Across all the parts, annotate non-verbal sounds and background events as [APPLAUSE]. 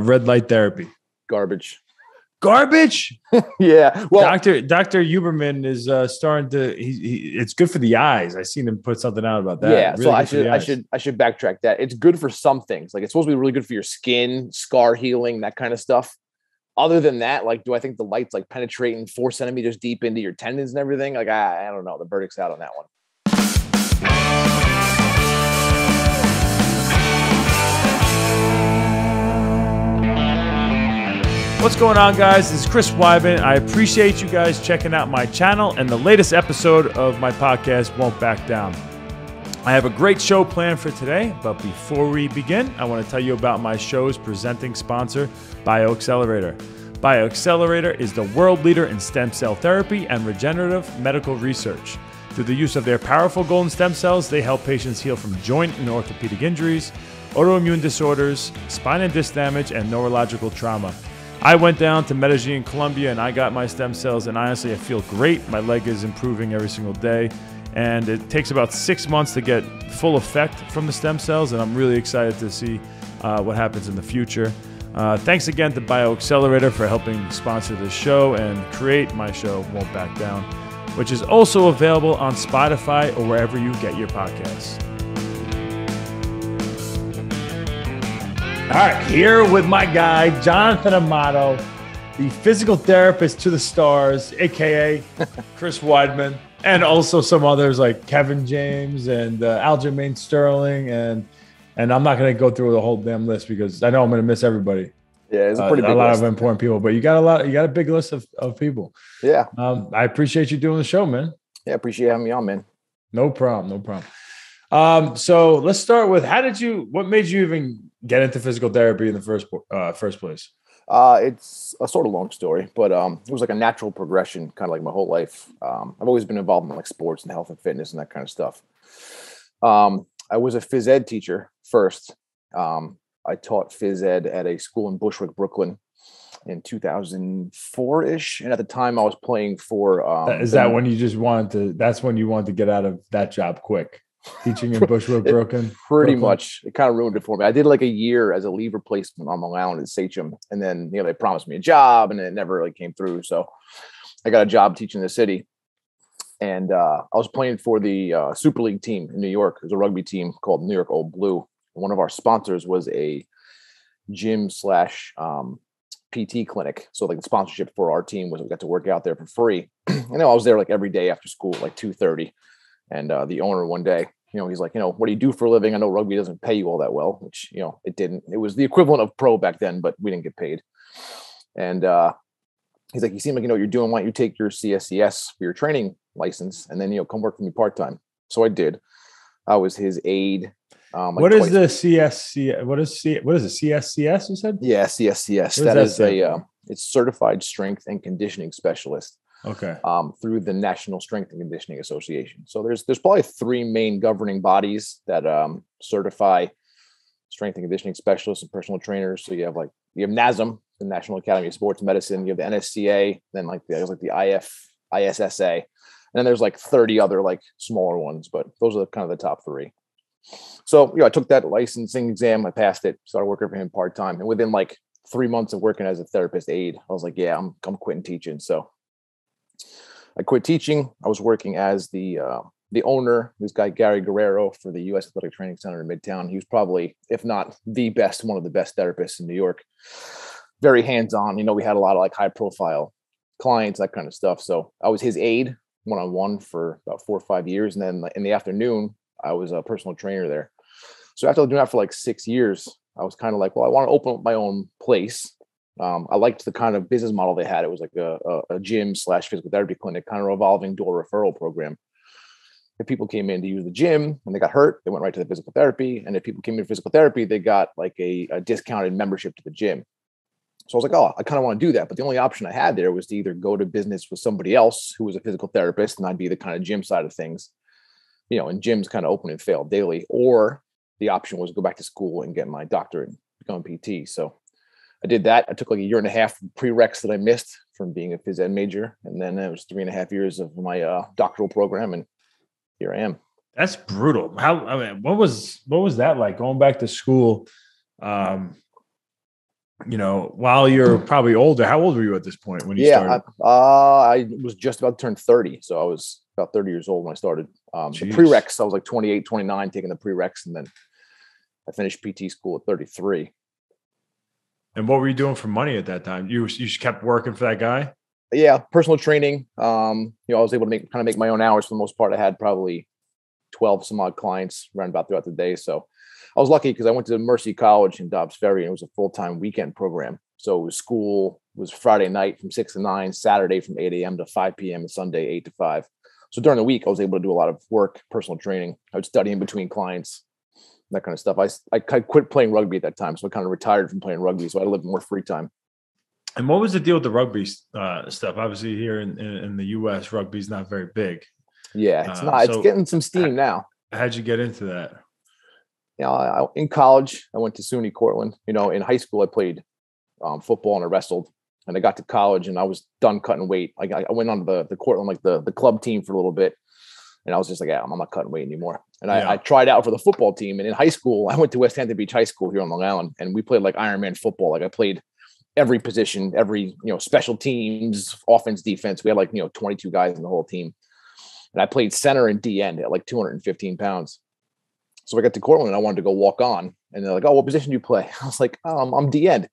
red light therapy? Garbage. Garbage. [LAUGHS] yeah. Well, Doctor Doctor Huberman is uh, starting to. He, he, it's good for the eyes. I seen him put something out about that. yeah. Really so I should I should I should backtrack that. It's good for some things. Like it's supposed to be really good for your skin, scar healing, that kind of stuff. Other than that, like, do I think the light's like penetrating four centimeters deep into your tendons and everything? Like, I, I don't know. The verdict's out on that one. What's going on, guys? This is Chris Weidman. I appreciate you guys checking out my channel and the latest episode of my podcast, Won't Back Down. I have a great show planned for today, but before we begin, I want to tell you about my show's presenting sponsor, BioXcellerator. BioXcellerator is the world leader in stem cell therapy and regenerative medical research. Through the use of their powerful golden stem cells, they help patients heal from joint and orthopedic injuries, autoimmune disorders, spine and disc damage, and neurological trauma. I went down to Medellin, Colombia, and I got my stem cells, and honestly, I feel great. My leg is improving every single day, and it takes about six months to get full effect from the stem cells, and I'm really excited to see uh, what happens in the future. Uh, thanks again to BioXcellerator for helping sponsor this show and create my show, Won't Back Down, which is also available on Spotify or wherever you get your podcasts. All right, here with my guy, Jonathan Amato, the physical therapist to the stars, aka [LAUGHS] Chris Weidman, and also some others like Kevin James and uh, Aljamain Sterling, and and I'm not going to go through the whole damn list because I know I'm going to miss everybody. Yeah, it's a Uh, pretty big a lot list. of important people, but you got a lot. You got a big list of, of people. Yeah. Um, I appreciate you doing the show, man. Yeah. Appreciate having me on, man. No problem. No problem. Um, so let's start with how did you? What made you even get into physical therapy in the first uh, first place? Uh, it's a sort of long story, but um, it was like a natural progression, kind of like my whole life. Um, I've always been involved in like sports and health and fitness and that kind of stuff. Um, I was a phys ed teacher first. Um, I taught phys ed at a school in Bushwick, Brooklyn, in 2004 ish, and at the time I was playing for. Um, Is that when you just wanted to? That's when you wanted to get out of that job quick, teaching in Bushwick, [LAUGHS] Brooklyn. pretty Brooklyn? much it kind of ruined it for me. I did like a year as a leave replacement on Long Island at Sachem, and then you know they promised me a job, and it never really came through. So I got a job teaching the city, and uh, I was playing for the uh, Super League team in New York. It was a rugby team called New York Old Blue. One of our sponsors was a gym slash um, PT clinic. So like the sponsorship for our team was we got to work out there for free. [CLEARS THROAT] Know I was there like every day after school, like two thirty, and uh, the owner one day you know, he's like, you know, what do you do for a living? I know rugby doesn't pay you all that well, which, you know, it didn't. It was the equivalent of pro back then, but we didn't get paid. And uh, he's like, you seem like you know what you're doing. Why don't you take your CSCS for your training license and then, you know, come work for me part time? So I did. I was his aide. Um, like what is the CSC? What is C? What is it? CSCS? You said. Yeah, CSCS. That that is a, uh, it's certified strength and conditioning specialist. Okay. um, through the National Strength and Conditioning Association. So there's there's probably three main governing bodies that um, certify strength and conditioning specialists and personal trainers. So you have like you have NASM, the National Academy of Sports Medicine. You have the NSCA, then like there's like the IF ISSA, and then there's like 30 other like smaller ones, but those are the kind of the top three. So you know, I took that licensing exam, I passed it, started working for him part time, and within like three months of working as a therapist aide, I was like, yeah, I'm I'm quitting teaching. So I quit teaching. I was working as the uh, the owner, this guy Gary Guerrero for the U.S. Athletic Training Center in Midtown. He was probably, if not the best, one of the best therapists in New York. Very hands on. You know, we had a lot of like high profile clients, that kind of stuff. So I was his aide one on one for about four or five years, and then in the afternoon, I was a personal trainer there. So after doing that for like six years, I was kind of like, well, I want to open up my own place um, I liked the kind of business model they had. It was like a, a, a gym slash physical therapy clinic, kind of revolving door referral program. If people came in to use the gym and they got hurt, they went right to the physical therapy. And if people came in physical therapy, they got like a, a discounted membership to the gym. So I was like, oh, I kind of want to do that. But the only option I had there was to either go to business with somebody else who was a physical therapist and I'd be the kind of gym side of things, you know, and gyms kind of open and fail daily. Or the option was go back to school and get my doctorate become PT. So I did that. I took like a year and a half prereqs that I missed from being a phys ed major, and then it was three and a half years of my uh, doctoral program, and here I am. That's brutal. How? I mean, what was what was that like going back to school? Um, you know, while you're probably older, how old were you at this point when you yeah, started? I, uh, I was just about to turn 30. So I was about 30 years old when I started. Um, the prereqs, I was like 28, 29, taking the prereqs. And then I finished PT school at 33. And what were you doing for money at that time? You you just kept working for that guy. yeah, personal training. Um, you know, I was able to make kind of make my own hours for the most part. I had probably 12 some odd clients around about throughout the day. So I was lucky because I went to Mercy College in Dobbs Ferry and it was a full-time weekend program. So it was school was Friday night from six to nine, Saturday from 8 a.m. to 5 p.m. and Sunday eight to five. So during the week, I was able to do a lot of work, personal training. I would study in between clients, that kind of stuff. I, ki- quit playing rugby at that time. So I kind of retired from playing rugby. So I had a little bit more free time. And what was the deal with the rugby uh, stuff? Obviously, here in, in, the U.S., rugby's not very big. Yeah, it's Uh, not, so- it's getting some steam now. How'd you get into that? you know, I, in college, I went to SUNY Cortland. You know, in high school, I played um, football and I wrestled. And I got to college and I was done cutting weight. Like I, I went on the the Cortland, like the the club team for a little bit, and I was just like, yeah, I'm not cutting weight anymore. And Yeah. I, I tried out for the football team. And in high school, [LAUGHS] I went to West Hampton Beach High School here on Long Island, and we played like Ironman football. Like I played every position, every you know special teams, offense, defense. We had like you know 22 guys in the whole team, and I played center and D end at like 215 pounds. So I got to Cortland and I wanted to go walk on. And they're like, oh, what position do you play? [LAUGHS] I was like, um, I'm D end.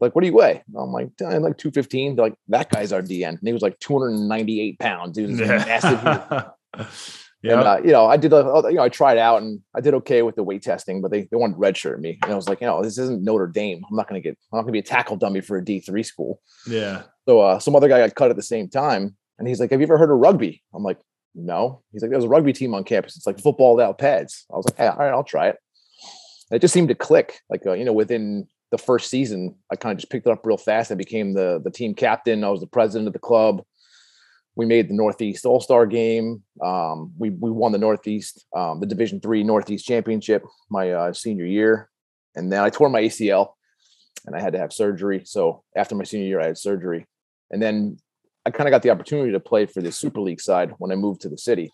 Like, what do you weigh? I'm like, I'm like 215. They're like, that guy's our D end. And he was like 298 pounds. He was massive. [LAUGHS] [LAUGHS] yeah. And, uh, you know, I did, a, you know, I tried out and I did okay with the weight testing, but they, they wanted red shirt me. And I was like, you know, this isn't Notre Dame. I'm not going to get, I'm not going to be a tackle dummy for a D3 school. yeah. So uh, some other guy got cut at the same time, and he's like, "Have you ever heard of rugby?" I'm like, "No." He's like, "There's a rugby team on campus. It's like football without pads." I was like, hey, "All right, I'll try it." And it just seemed to click. Like uh, you know, within the first season, I kind of just picked it up real fast. I became the the team captain. I was the president of the club. We made the Northeast All Star game. Um, we we won the Northeast, um, the Division Three Northeast Championship my uh, senior year, and then I tore my ACL and I had to have surgery. So after my senior year, I had surgery. And then I kind of got the opportunity to play for the Super League side when I moved to the city,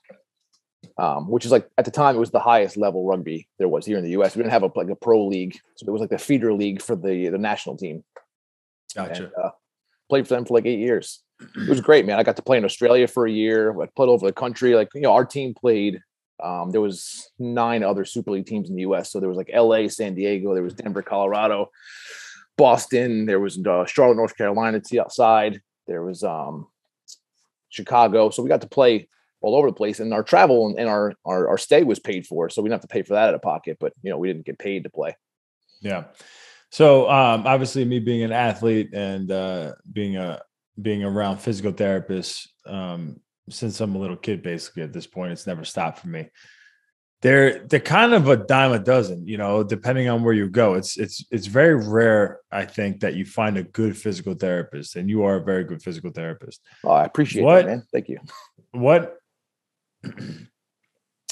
um, which is like at the time it was the highest level rugby there was here in the U.S. We didn't have a like a pro league, so it was like the feeder league for the the national team. Gotcha. And, uh, played for them for like eight years. It was great, man. I got to play in Australia for a year. I played over the country. Like you know, our team played. Um, there was nine other Super League teams in the U.S. So there was like L.A., San Diego, there was Denver, Colorado, Boston. There was uh, Charlotte, North Carolina t- outside. There was um, Chicago. So we got to play all over the place, and our travel and, and our, our our stay was paid for. So we didn't have to pay for that out of pocket. But you know, we didn't get paid to play. Yeah. So um, obviously, me being an athlete and uh, being a being around physical therapists um, since I'm a little kid, basically at this point, it's never stopped for me. They're they're kind of a dime a dozen, you know, depending on where you go. It's it's it's very rare, I think, that you find a good physical therapist, and you are a very good physical therapist. Oh, I appreciate What- that, man. Thank you. What?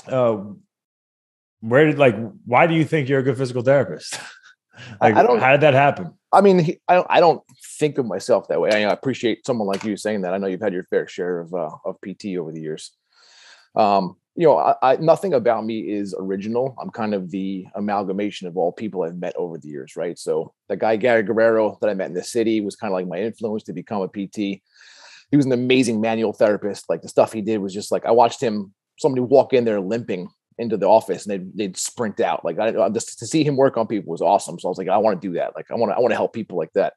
Uh, where did like? Why do you think you're a good physical therapist? [LAUGHS] I- like, I don't- how did that happen? I mean, he, I don't. I don't think of myself that way. I, I appreciate someone like you saying that. I know you've had your fair share of uh, of PT over the years. Um, you know, I, I, nothing about me is original. I'm kind of the amalgamation of all people I've met over the years, right? So the guy Gary Guerrero that I met in the city was kind of like my influence to become a PT. He was an amazing manual therapist. Like the stuff he did was just like I watched him. Somebody walk in there limping into the office and they'd, they'd sprint out. Like I, just to see him work on people was awesome. So I was like, I want to do that. Like I want to, I want to help people like that.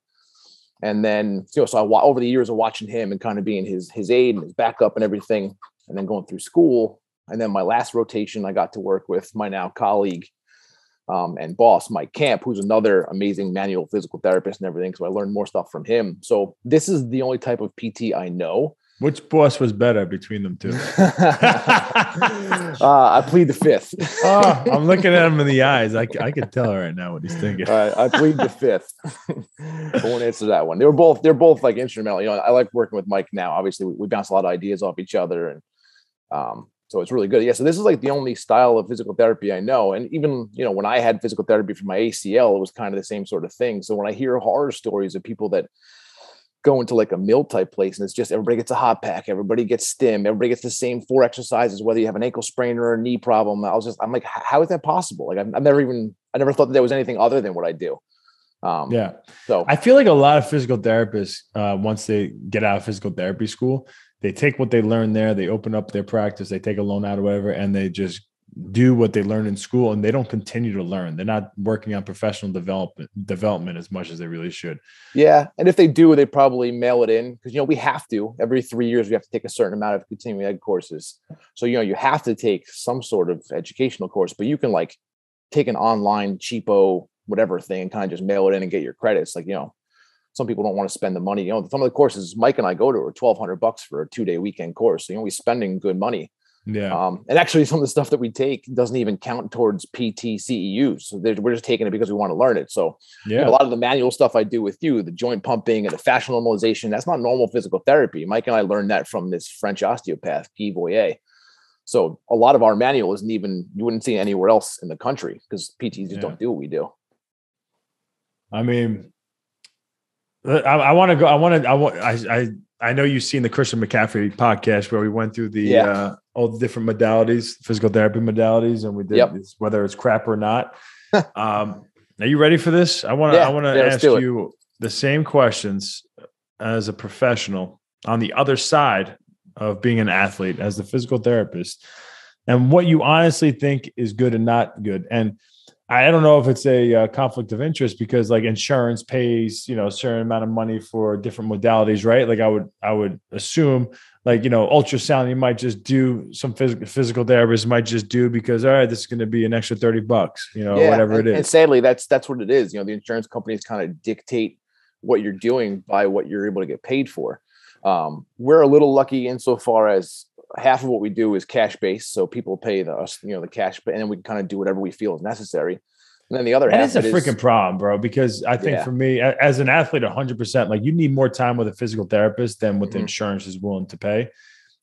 And then, you know, so I over the years of watching him and kind of being his his aide and his backup and everything, and then going through school. And then my last rotation, I got to work with my now colleague um, and boss, Mike Camp, who's another amazing manual physical therapist and everything. So I learned more stuff from him. So this is the only type of PT I know. Which boss was better between them two? [LAUGHS] uh, I plead the fifth. oh, I'm looking at him in the eyes. I, I can tell right now what he's thinking. Uh, I plead the fifth. I won't answer that one. They were both they're both like instrumental. You know, I like working with Mike now. Obviously, we, we bounce a lot of ideas off each other, and um, so it's really good. Yeah. So this is like the only style of physical therapy I know. And even you know, when I had physical therapy for my ACL, it was kind of the same sort of thing. So when I hear horror stories of people that go into like a mill type place and it's just everybody gets a hot pack, everybody gets stim, everybody gets the same four exercises, whether you have an ankle sprain or a knee problem. I was just, I'm like, how is that possible? Like, I've, I've never even, I never thought that there was anything other than what I do. Um, Yeah. So I feel like a lot of physical therapists, uh, once they get out of physical therapy school, they take what they learn there, they open up their practice, they take a loan out or whatever, and they just do what they learn in school and they don't continue to learn. They're not working on professional development development as much as they really should. yeah, and if they do, they probably mail it in because you know we have to every three years we have to take a certain amount of continuing ed courses. So you know you have to take some sort of educational course, but you can like take an online cheapo whatever thing and kind of just mail it in and get your credits. Like you know, some people don't want to spend the money. You know, some of the courses Mike and I go to are twelve hundred bucks for a two day weekend course. So you know, we're spending good money. Yeah. Um, and actually, some of the stuff that we take doesn't even count towards PT CEUs. So we're just taking it because we want to learn it. So yeah. a lot of the manual stuff I do with you, the joint pumping and the fascial normalization, that's not normal physical therapy. Mike and I learned that from this French osteopath, Guy Voyer. So a lot of our manual isn't even you wouldn't see anywhere else in the country because PTs just Yeah. don't do what we do. I mean, I, want to go. I want to. I want. I. I. I know you've seen the Christian McCaffrey podcast where we went through the Yeah. uh, all the different modalities, physical therapy modalities, and we did Yep. this, whether it's crap or not. [LAUGHS] um, are you ready for this? I want to. Yeah. I want to Yeah, ask you the same questions as a professional on the other side of being an athlete as the physical therapist, and what you honestly think is good and not good, and I don't know if it's a uh, conflict of interest because like insurance pays, you know, a certain amount of money for different modalities, right? Like I would, I would assume like, you know, ultrasound, you might just do some physical, physical therapists might just do because, all right, this is going to be an extra 30 bucks, you know, whatever and, it And sadly, that's that's what it is. You know, the insurance companies kind of dictate what you're doing by what you're able to get paid for. Um, we're a little lucky insofar as half of what we do is cash based, so people pay the us, you know, the cash, and then we can kind of do whatever we feel is necessary. And then the other That half is a freaking problem, bro. Because I think Yeah. for me, as an athlete, 100%, like you need more time with a physical therapist than what the Mhm. insurance is willing to pay.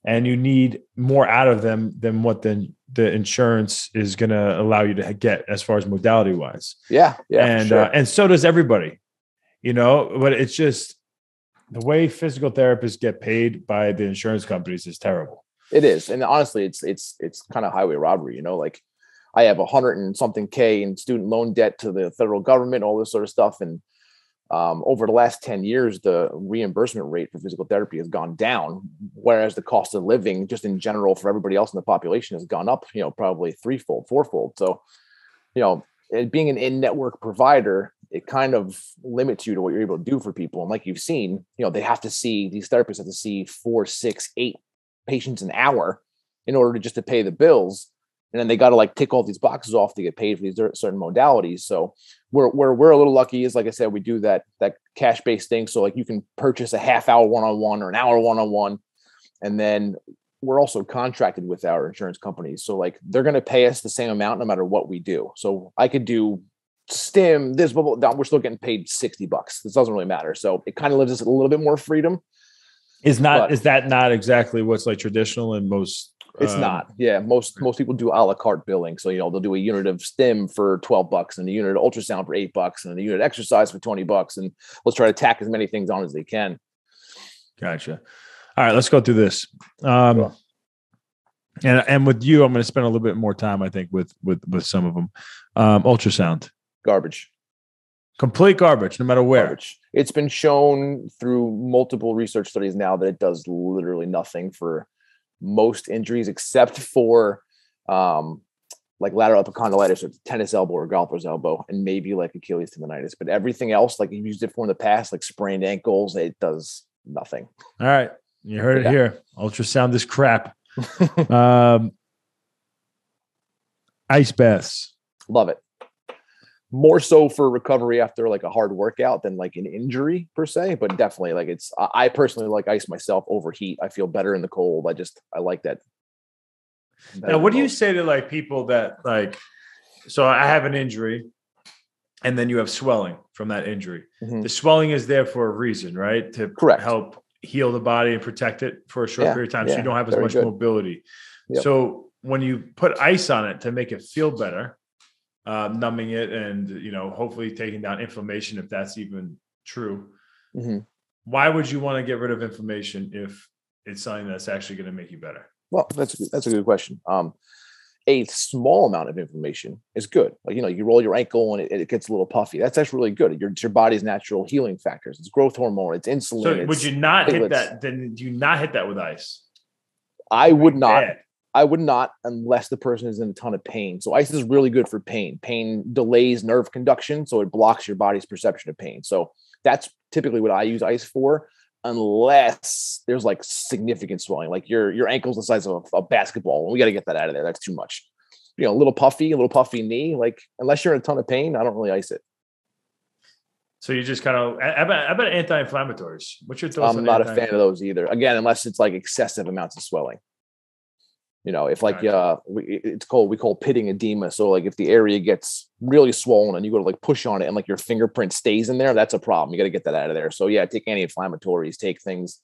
And you need more out of them than what the, the insurance is going to allow you to get as far as modality wise. yeah, yeah, and sure. uh, and so does everybody, you know. But it's just the way physical therapists get paid by the insurance companies is terrible. It is, and honestly, it's it's it's kind of highway robbery. You know, like I have a hundred and something k in student loan debt to the federal government, all this sort of stuff, and um, over the last ten years, the reimbursement rate for physical therapy has gone down, whereas the cost of living, just in general, for everybody else in the population, has gone up. You know, probably threefold, fourfold. So, you know, being an in-network provider, it kind of limits you to what you're able to do for people. And like you've seen, you know, they have to see these therapists have to see four, six, eight patients an hour in order to just to pay the bills. And then they got to like tick all these boxes off to get paid for these certain modalities. So we're, we're we're a little lucky is like i said we do that that cash based thing. So like you can purchase a half hour one-on-one or an hour one-on-one. And then we're also contracted with our insurance companies. So like they're going to pay us the same amount no matter what we do. So i could do stim this blah, we're still getting paid 60 bucks. This doesn't really matter. So it kind of gives us a little bit more freedom Is not But- is that not exactly what's like traditional in most? It's um, not. Yeah, most most people do a la carte billing. So you know they'll do a unit of stim for twelve bucks, and a unit of ultrasound for eight bucks, and a unit of exercise for twenty bucks, and let's try to tack as many things on as they can. Gotcha. All right, let's go through this. Um, Sure. and and with you, I'm going to spend a little bit more time, I think, with with with some of them. Um, ultrasound, Garbage. complete garbage, no matter where. Garbage. It's been shown through multiple research studies now that it does literally nothing for most injuries except for um, like lateral epicondylitis or tennis elbow or golfer's elbow, and maybe like Achilles tendonitis. But everything else, like you've used it for in the past, like sprained ankles, it does nothing. All right, you heard Yeah. it here. Ultrasound is crap. [LAUGHS] um, ice baths. Love it. More so for recovery after like a hard workout than like an injury per se, but definitely like it's. I personally like ice myself over heat. I feel better in the cold. I just I like that. Now, what do you say to like people that like? So I have an injury, and then you have swelling from that injury. Mhm. The swelling is there for a reason, right? To Correct. help heal the body and protect it for a short Yeah, period of time, so you don't have as much good. mobility. Yep. So when you put ice on it to make it feel better, uh, numbing it, and you know, hopefully taking down inflammation if that's even true. Mhm. Why would you want to get rid of inflammation if it's something that's actually going to make you better? Well, that's a good- that's a good question. Um, a small amount of inflammation is good. Like, you know, you roll your ankle and it, it gets a little puffy. That's actually really good. Your, your body's natural healing factors. It's growth hormone, it's insulin. So it's would you not hit that? Then do you not hit that with ice? I would not. Bad. I would not unless the person is in a ton of pain. So ice is really good for pain. Pain delays nerve conduction, so it blocks your body's perception of pain. So that's typically what I use ice for, unless there's like significant swelling, like your your ankle's the size of a, a basketball. We got to get that out of there. That's too much. You know, a little puffy, a little puffy knee. Like unless you're in a ton of pain, I don't really ice it. So you just kind of. About, about anti-inflammatories? What's your thoughts? I'm not a fan of those either. Again, unless it's like excessive amounts of swelling. You know, if like Gotcha. uh, we, it's called we call pitting edema. So like if the area gets really swollen and you go to like push on it and like your fingerprint stays in there, that's a problem. You got to get that out of there. So yeah, take anti-inflammatories, take things,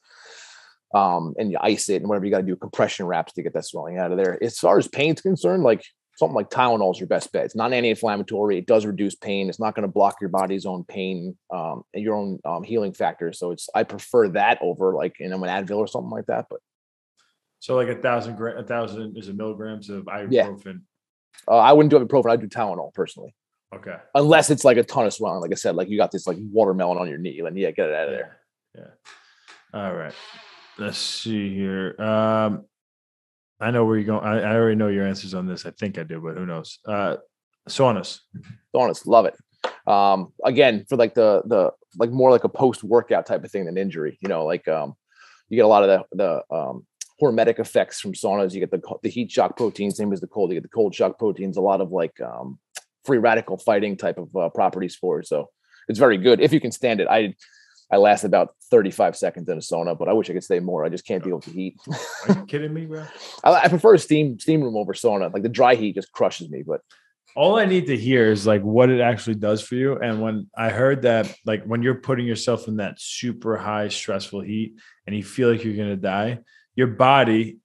um, and you ice it and whatever you got to do, compression wraps to get that swelling out of there. As far as pain's concerned, like something like Tylenol is your best bet. It's not anti-inflammatory. It does reduce pain. It's not going to block your body's own pain, um, and your own um, healing factors. So it's I prefer that over like you know an Advil or something like that. But So like a thousand gra- a thousand is a milligrams of Yeah. ibuprofen. uh, I wouldn't do ibuprofen. I'd do Tylenol personally, Okay. unless it's like a ton of swelling. Like I said, like you got this like watermelon on your knee, then yeah, get it out of there. Yeah. All right. Let's see here. Um, I know where you're going. I, I already know your answers on this. I think I do, but who knows? Uh, saunas. Honest, love it. Um, again, for like the the like more like a post workout type of thing than injury. You know, like um, you get a lot of the the um, hormetic effects from saunas. You get the the heat shock proteins, same as the cold. You get the cold shock proteins. A lot of like um, free radical fighting type of uh, properties for it. So it's very good if you can stand it. I I last about 35 seconds in a sauna, but I wish I could stay more. I just can't deal with the heat. Are you kidding me, bro? [LAUGHS] I, I prefer steam steam room over sauna. Like the dry heat just crushes me. But All I need to hear is like what it actually does for you. And when I heard that, like when you're putting yourself in that super high stressful heat and you feel like you're gonna die, your body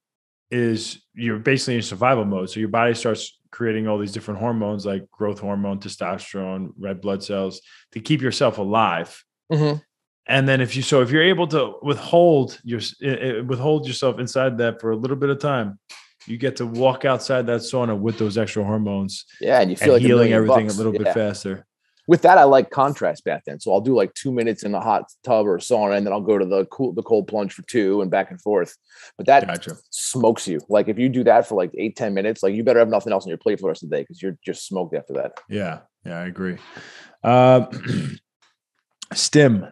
is you're basically in survival mode. So your body starts creating all these different hormones like growth hormone, testosterone, red blood cells to keep yourself alive. And then if you so if you're able to withhold your eh, eh, withhold yourself inside that for a little bit of time, you get to walk outside that sauna with those extra hormones yeah, and you feel like healing everything bucks. a little Yeah. bit faster. With that, I like contrast bath then. So I'll do like two minutes in the hot tub or sauna, and then I'll go to the cool the cold plunge for two and back and forth. But that Gotcha. smokes you. Like if you do that for like eight, 10 minutes, like you better have nothing else on your plate for the rest of the day because you're just smoked after that. Yeah, yeah, I agree. Um, [CLEARS THROAT] stim.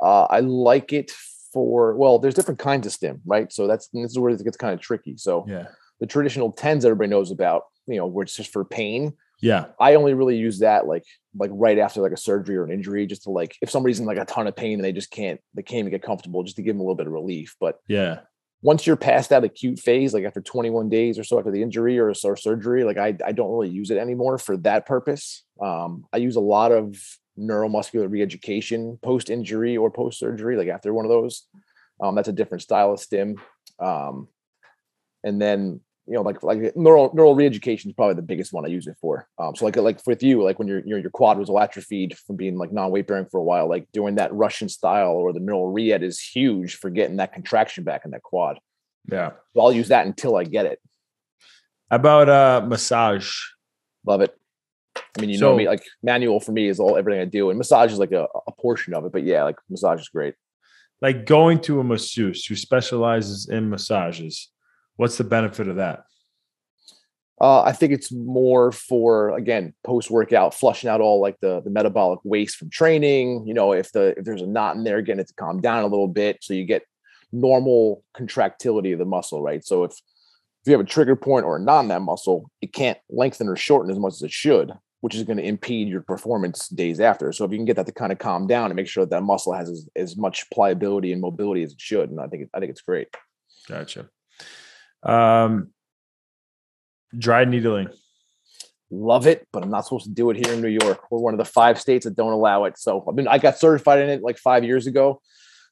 Uh, I like it for well, there's different kinds of stim, right? So that's this is where it gets kind of tricky. So Yeah, the traditional tens everybody knows about, you know, where it's just for pain. Yeah, I only really use that like like right after like a surgery or an injury, just to like if somebody's in like a ton of pain and they just can't they can't even get comfortable, just to give them a little bit of relief. But yeah. once you're past that acute phase, like after 21 days or so after the injury or, or surgery, like I, I don't really use it anymore for that purpose. Um, I use a lot of neuromuscular reeducation post injury or post surgery, like after one of those. Um, that's a different style of stim. Um, and then you know, like like neural neural reeducation is probably the biggest one I use it for. Um, so like like with you, like when your your your quad was atrophied from being like non weight bearing for a while, like doing that Russian style or the neural re-ed is huge for getting that contraction back in that quad. Yeah. So I'll use that until I get it. About uh massage? Love it. I mean, you know me, like manual for me is all everything I do, and massage is like a, a portion of it. But yeah, like massage is great. Like going to a masseuse who specializes in massages. What's the benefit of that? Uh, I think it's more for again post workout, flushing out all like the the metabolic waste from training. You know, if the if there's a knot in there, getting it to calm down a little bit, so you get normal contractility of the muscle, right? So if if you have a trigger point or a knot in that muscle, it can't lengthen or shorten as much as it should, which is going to impede your performance days after. So if you can get that to kind of calm down and make sure that, that muscle has as, as much pliability and mobility as it should, and I think it, I think it's great. Gotcha. Um, dry needling. love it, but I'm not supposed to do it here in New York. We're one of the five states that don't allow it. So I've been I got certified in it like five years ago,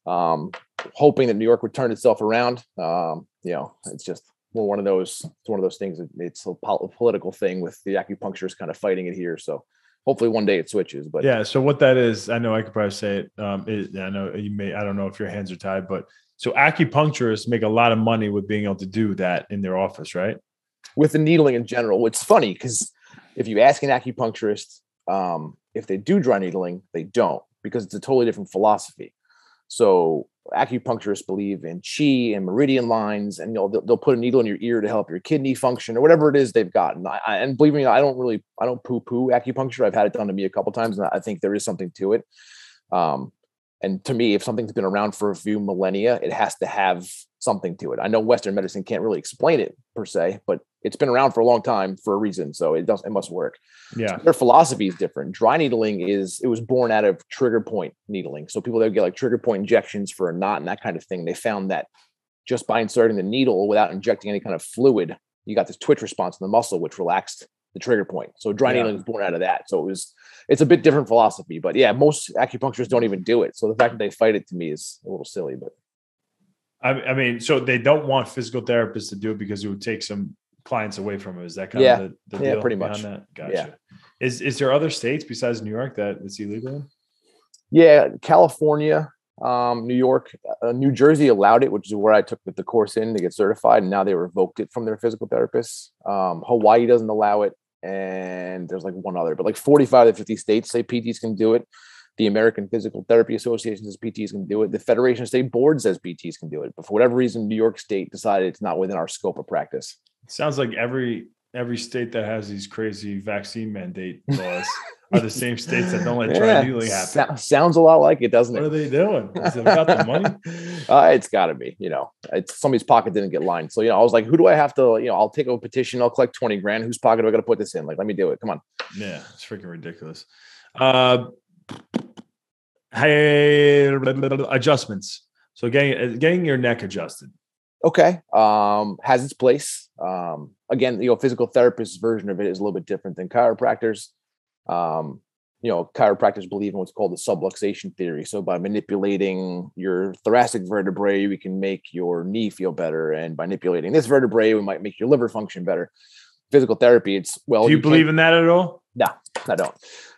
um, hoping that New York would turn itself around. Um, you know, it's just we're one of those. It's one of those things. It's a, a political thing with the acupuncturists kind of fighting it here. So hopefully one day it switches. But Yeah. So what that is, I know I could probably say it. Um, it, I know you may. I don't know if your hands are tied, but so acupuncturists make a lot of money with being able to do that in their office, right? with the needling in general. It's funny because if you ask an acupuncturist um, if they do dry needling, they don't because it's a totally different philosophy. So acupuncturists believe in chi and meridian lines, and you know they'll, they'll, put a needle in your ear to help your kidney function or whatever it is they've gotten. I, I, and believe me, I don't really I don't poo poo acupuncture. I've had it done to me a couple times, and I think there is something to it. Um, and to me, if something's been around for a few millennia, it has to have something to it. I know Western medicine can't really explain it per se, but it's been around for a long time for a reason. So it does it must work. Yeah. Their philosophy is different. Dry needling is it was born out of trigger point needling. So people that would get like trigger point injections for a knot and that kind of thing, they found that just by inserting the needle without injecting any kind of fluid, you got this twitch response in the muscle, which relaxed the trigger point. So dry yeah. needling was born out of that. So it was it's a bit different philosophy, but yeah, most acupuncturists don't even do it. So the fact that they fight it to me is a little silly, but I, I mean, so they don't want physical therapists to do it because it would take some clients away from it. Is that kind yeah. of the, the yeah, pretty much. That? Gotcha. Yeah. Is is there other states besides New York that it's illegal in? Yeah, California, um, New York, uh, New Jersey allowed it, which is where I took the course in to get certified, and now they revoked it from their physical therapists. Um, Hawaii doesn't allow it, and there's like one other, but like 45 to 50 states say PTs can do it. The American Physical Therapy Association says PTs can do it. The Federation of State Boards says PTs can do it. But for whatever reason, New York State decided it's not within our scope of practice. Sounds like every every state that has these crazy vaccine mandate laws are the same states that don't let [LAUGHS] yeah, happen. So, sounds a lot like it, doesn't what it? What are they doing? Is it about the money? [LAUGHS] Uh, it's got to be. You know, it's somebody's pocket didn't get lined. So you know, I was like, who do I have to? You know, I'll take a petition. I'll collect twenty grand. Whose pocket do I got to put this in? Like, let me do it. Come on. Yeah, it's freaking ridiculous. Uh, hey, adjustments. So getting getting your neck adjusted. Okay, um, has its place. Um, again, you know, physical therapist's version of it is a little bit different than chiropractors. Um, you know, chiropractors believe in what's called the subluxation theory. So by manipulating your thoracic vertebrae, we can make your knee feel better, and by manipulating this vertebrae, we might make your liver function better. Physical therapy, it's well. Do you, you believe in that at all? No, I don't.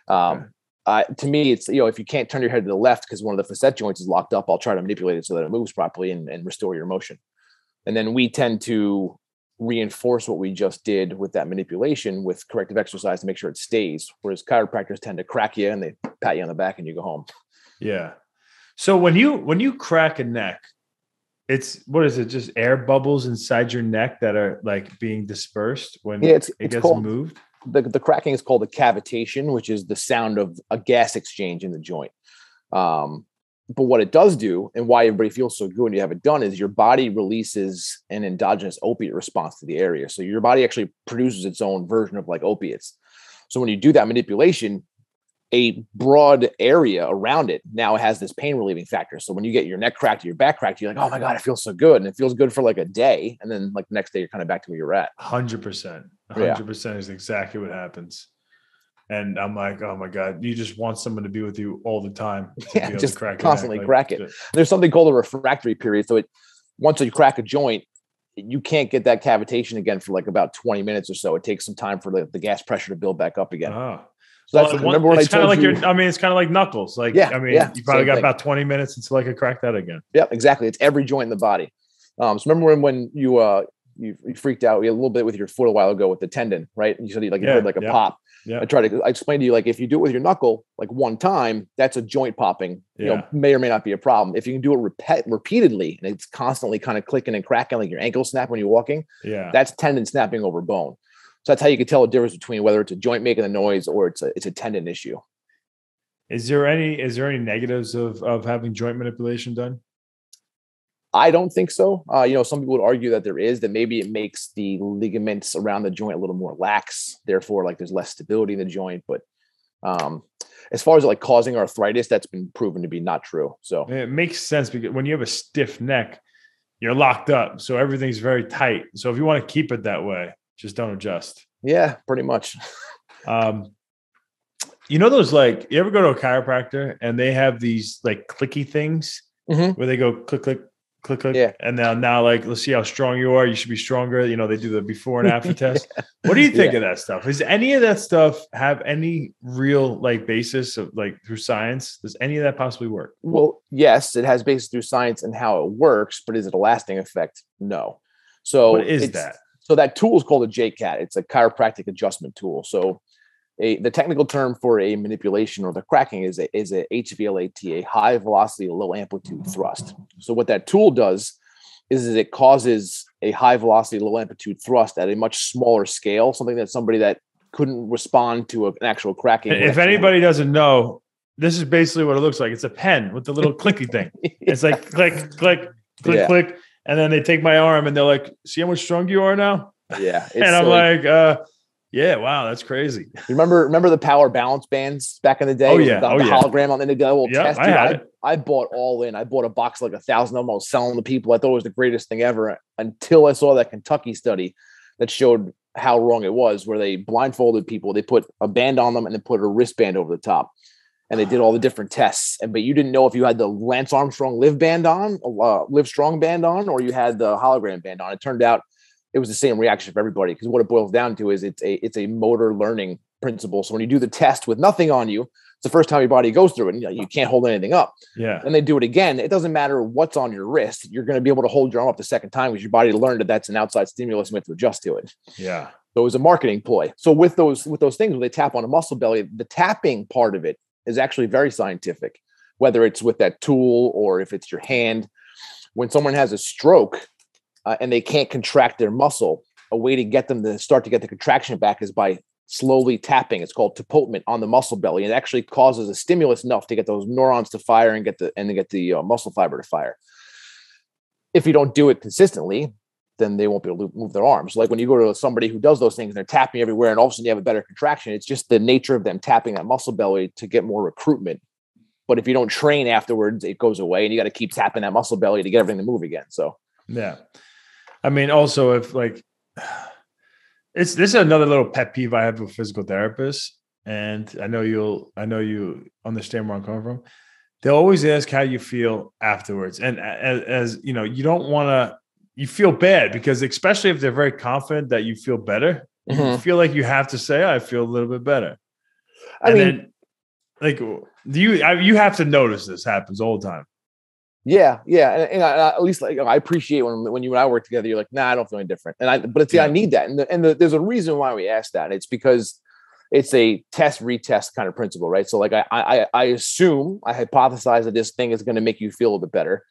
Um, uh, to me, it's you know if you can't turn your head to the left because one of the facet joints is locked up, I'll try to manipulate it so that it moves properly and, and restore your motion. And then we tend to reinforce what we just did with that manipulation with corrective exercise to make sure it stays. Whereas chiropractors tend to crack you and they pat you on the back and you go home. Yeah. So when you when you crack a neck, it's what is it? Just air bubbles inside your neck that are like being dispersed when yeah, it's, it it's gets moved the, the cracking is called a cavitation, which is the sound of a gas exchange in the joint. Um, but what it does do, and why everybody feels so good when you have it done, is your body releases an endogenous opiate response to the area. So your body actually produces its own version of like opiates. So when you do that manipulation, a broad area around it now has this pain relieving factor. So when you get your neck cracked or your back cracked, you're like, oh my God, it feels so good. And it feels good for like a day. And then like the next day, you're kind of back to where you're at. 100%. 100% yeah. is exactly what happens. And I'm like, oh my God, you just want someone to be with you all the time. Yeah, just crack constantly like, crack it. There's something called a refractory period. So it once you crack a joint, you can't get that cavitation again for like about 20 minutes or so. It takes some time for the, the gas pressure to build back up again. Oh. So that's well, remember when it's kind of like you, your. I mean, it's kind of like knuckles. Like, yeah, I mean, yeah, you probably got thing. about twenty minutes until I could crack that again. Yep, exactly. It's every joint in the body. Um, so remember when when you uh you, you freaked out a little bit with your foot a while ago with the tendon, right? And You said you like you yeah, heard like a yeah, pop. Yeah. I tried to I explained to you like if you do it with your knuckle like one time, that's a joint popping. You know, may or may not be a problem. If you can do it repeat repeatedly and it's constantly kind of clicking and cracking like your ankle snap when you're walking, yeah, that's tendon snapping over bone. So that's how you can tell the difference between whether it's a joint making the noise or it's a it's a tendon issue. Is there any is there any negatives of of having joint manipulation done? I don't think so. Uh, you know, some people would argue that there is that maybe it makes the ligaments around the joint a little more lax, therefore, like there's less stability in the joint. But um, as far as like causing arthritis, that's been proven to be not true. So it makes sense because when you have a stiff neck, you're locked up, so everything's very tight. So if you want to keep it that way, just don't adjust. Yeah, pretty much. [LAUGHS] um, you know those like you ever go to a chiropractor and they have these like clicky things mm-hmm. where they go click click click click? Yeah. and now now like let's see how strong you are. You should be stronger. You know they do the before and after [LAUGHS] test. What do you think yeah. of that stuff? Is any of that stuff have any real like basis of like through science? Does any of that possibly work? Well yes it has basis through science and how it works but is it a lasting effect? No. So what is that So that tool is called a JCAT. It's a chiropractic adjustment tool. So a, the technical term for a manipulation or the cracking is a, is a HVLAT, a high velocity, low amplitude thrust. So what that tool does is, is it causes a high velocity, low amplitude thrust at a much smaller scale, something that somebody that couldn't respond to an actual cracking. If anybody doesn't know, this is basically what it looks like. It's a pen with the little clicky thing. It's like click, click, click, [LAUGHS] yeah. click. And then they take my arm and they're like, see how much stronger you are now? Yeah. [LAUGHS] and I'm like, uh, yeah, wow, that's crazy. Remember, remember the power balance bands back in the day? Oh yeah, the, oh, the yeah. hologram on the little yep, test. I, had I. I bought all in. I bought a box like a thousand of them. I was selling to people. I thought it was the greatest thing ever until I saw that Kentucky study that showed how wrong it was, where they blindfolded people. They put a band on them and then put a wristband over the top, and they did all the different tests. And but you didn't know if you had the Lance Armstrong Live band on, uh, Live Strong band on, or you had the hologram band on. It turned out it was the same reaction for everybody because what it boils down to is it's a it's a motor learning principle. So when you do the test with nothing on you, it's the first time your body goes through it. And, you, know, you can't hold anything up. Yeah. And they do it again. It doesn't matter what's on your wrist. You're going to be able to hold your arm up the second time because your body learned that that's an outside stimulus and we have to adjust to it. Yeah. So it was a marketing ploy. So with those with those things, when they tap on a muscle belly, the tapping part of it is actually very scientific. Whether it's with that tool or if it's your hand, when someone has a stroke uh, and they can't contract their muscle, a way to get them to start to get the contraction back is by slowly tapping. It's called tapotement on the muscle belly. It actually causes a stimulus enough to get those neurons to fire and get the and to get the uh, muscle fiber to fire. If you don't do it consistently, then they won't be able to move their arms. Like when you go to somebody who does those things, and they're tapping everywhere, and all of a sudden you have a better contraction. It's just the nature of them tapping that muscle belly to get more recruitment. But if you don't train afterwards, it goes away, and you got to keep tapping that muscle belly to get everything to move again. So yeah, I mean, also if like [SIGHS] it's this is another little pet peeve I have with physical therapists, and I know you'll I know you understand where I'm coming from. They always ask how you feel afterwards, and as, as you know, you don't want to. You feel bad because, especially if they're very confident that you feel better, mm-hmm. you feel like you have to say, "I feel a little bit better." I and mean, then, like, do you you have to notice this happens all the time? Yeah, yeah, and, and I, at least like I appreciate when when you and I work together. You're like, nah, I don't feel any different, and I but it's yeah, I need that, and the, and the, there's a reason why we ask that. It's because it's a test retest kind of principle, right? So like I I I assume I hypothesize that this thing is going to make you feel a little bit better,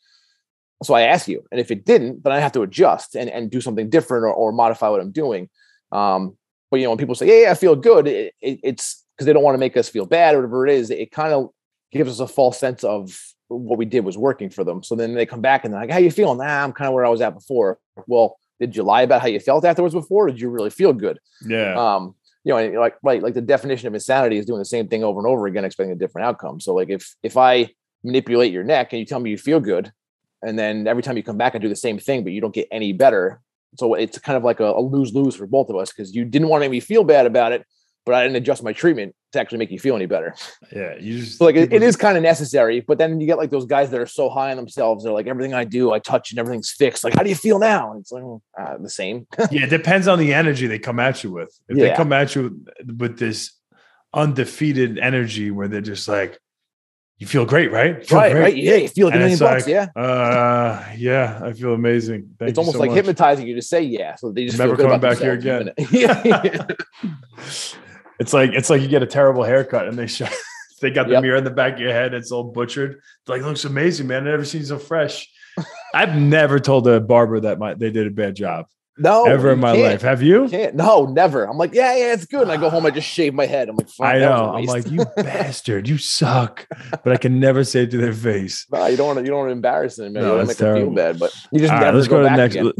so I ask you, and if it didn't, then I have to adjust and and do something different or, or modify what I'm doing. Um, but you know when people say, yeah, yeah I feel good, it, it, it's because they don't want to make us feel bad or whatever it is. It kind of gives us a false sense of what we did was working for them. So then they come back and they're like, "How you feeling?" Nah, I'm kind of where I was at before. Well, did you lie about how you felt afterwards before? did you really feel good? Yeah. Um, you know, like right, like the definition of insanity is doing the same thing over and over again, expecting a different outcome. So like if if I manipulate your neck and you tell me you feel good, and then every time you come back and do the same thing, but you don't get any better. So it's kind of like a, a lose lose for both of us because you didn't want to make me feel bad about it, but I didn't adjust my treatment to actually make you feel any better. Yeah, you [LAUGHS] just so like it, it is kind of necessary, but then you get like those guys that are so high on themselves. They're like everything I do, I touch and everything's fixed. Like, how do you feel now? And it's like uh, the same. [LAUGHS] yeah, it depends on the energy they come at you with. If Yeah. they come at you with this undefeated energy where they're just like, "You feel great, right? You feel right, great." right. Yeah, you feel like a million bucks. like, yeah, Uh, yeah, I feel amazing. Thank it's almost so like much. hypnotizing you to say yeah, so they just Never coming back here themselves in a minute. [LAUGHS] yeah, [LAUGHS] It's like it's like you get a terrible haircut and they show [LAUGHS] they got the Yep. mirror in the back of your head. It's all butchered. It's like looks amazing, man. I never seen so fresh. I've never told a barber that my they did a bad job no, ever in my can't. life. Have you? Can't. No, never. I'm like, yeah, yeah, it's good. And I go home, I just shave my head. I'm like, I know. I'm like, you [LAUGHS] bastard, you suck. But I can never say it to their face. Nah, you don't want to. You don't want to embarrass them. Man. No, you don't it's make them feel terrible. bad, but you just All right, let's go, to the next. again.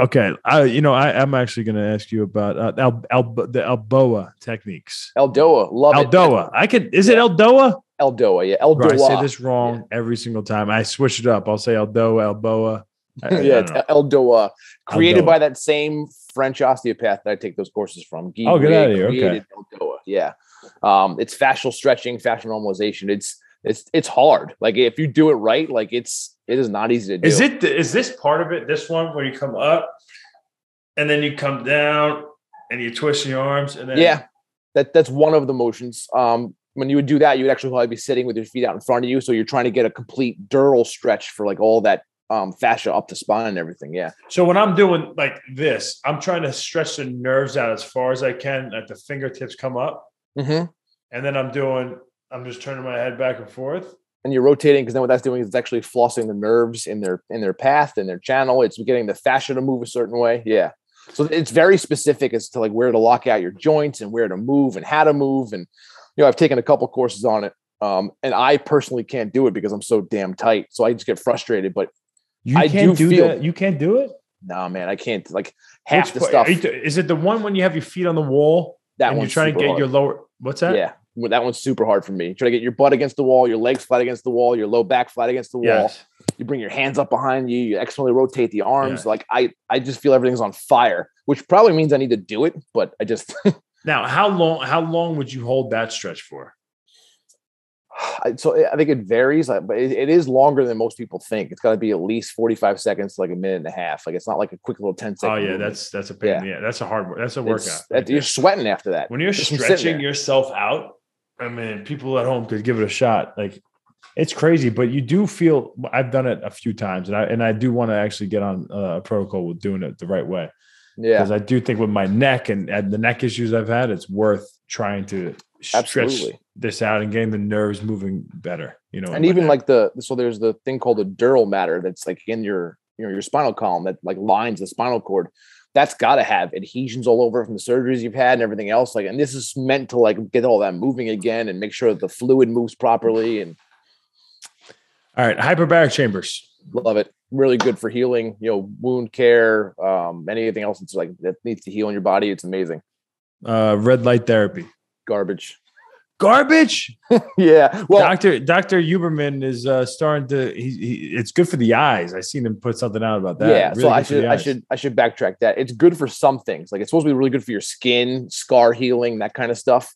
Okay, I you know I I'm actually going to ask you about uh, Al, Al, the Alboa techniques. Eldoa, love it. Aldoa. I could. Is it Eldoa? Eldoa, yeah, Bro, I say this wrong every single time. I switch it up. I'll say Aldoa, Alboa. I- I yeah, don't know. it's Eldoa, created Eldoa. by that same French osteopath that I take those courses from. Guy Oh, get Voyer outta here, okay. created Eldoa. Yeah, um, it's fascial stretching, fascial normalization. It's it's it's hard. Like if you do it right, like it's it is not easy to do. Is it? Is this part of it? This one where you come up and then you come down and you twist your arms and then Yeah, that that's one of the motions. Um, when you would do that, you would actually probably be sitting with your feet out in front of you, so you're trying to get a complete dural stretch for like all that um, fascia up the spine and everything. Yeah. So when I'm doing like this, I'm trying to stretch the nerves out as far as I can, let the fingertips come up, Mm-hmm. and then I'm doing. I'm just turning my head back and forth. And you're rotating because then what that's doing is it's actually flossing the nerves in their in their path in their channel. It's getting the fascia to move a certain way. Yeah. So it's very specific as to like where to lock out your joints and where to move and how to move. And you know, I've taken a couple courses on it. Um, and I personally can't do it because I'm so damn tight. So I just get frustrated. But You I can't do do, feel- that. You can't do it. nah, man, I can't like half Which the part- stuff. you is it the one when you have your feet on the wall that and you're one's trying to get hard. your lower? What's that? Yeah. Well, That one's super hard for me. Try to get your butt against the wall, your legs flat against the wall, your low back flat against the wall. Yes. You bring your hands up behind you. You externally rotate the arms. Yeah. Like I, I just feel everything's on fire, which probably means I need to do it. But I just, [LAUGHS] Now, how long? How long would you hold that stretch for? I, so I think it varies, uh, but it, is longer than most people think. It's got to be at least forty-five seconds, to like a minute and a half. Like it's not like a quick little 10 second. Oh yeah, movement. that's that's a pain. Yeah. Yeah, that's a hard. work. That's a workout. that- you're sweating after that. when you're just stretching yourself out, I mean, people at home could give it a shot. Like it's crazy, but you do feel. I've done it a few times, and I and I do want to actually get on uh, a protocol with doing it the right way Yeah, because I do think with my neck and, and the neck issues I've had, it's worth trying to stretch Absolutely. this out and getting the nerves moving better. You know, and even like the so there's the thing called the dura mater that's like in your you know your spinal column that like lines the spinal cord that's got to have adhesions all over from the surgeries you've had and everything else like and this is meant to like get all that moving again and make sure that the fluid moves properly and all right, hyperbaric chambers. love it really good for healing you know wound care um anything else that's like that needs to heal in your body it's amazing Uh, red light therapy. garbage Garbage. [LAUGHS] yeah well Doctor Doctor Huberman is uh, starting to. He, he, it's good for the eyes. I seen him put something out about that. yeah, Really so I good for the should I should I should backtrack that. It's good for some things. Like it's supposed to be really good for your skin, scar healing, that kind of stuff.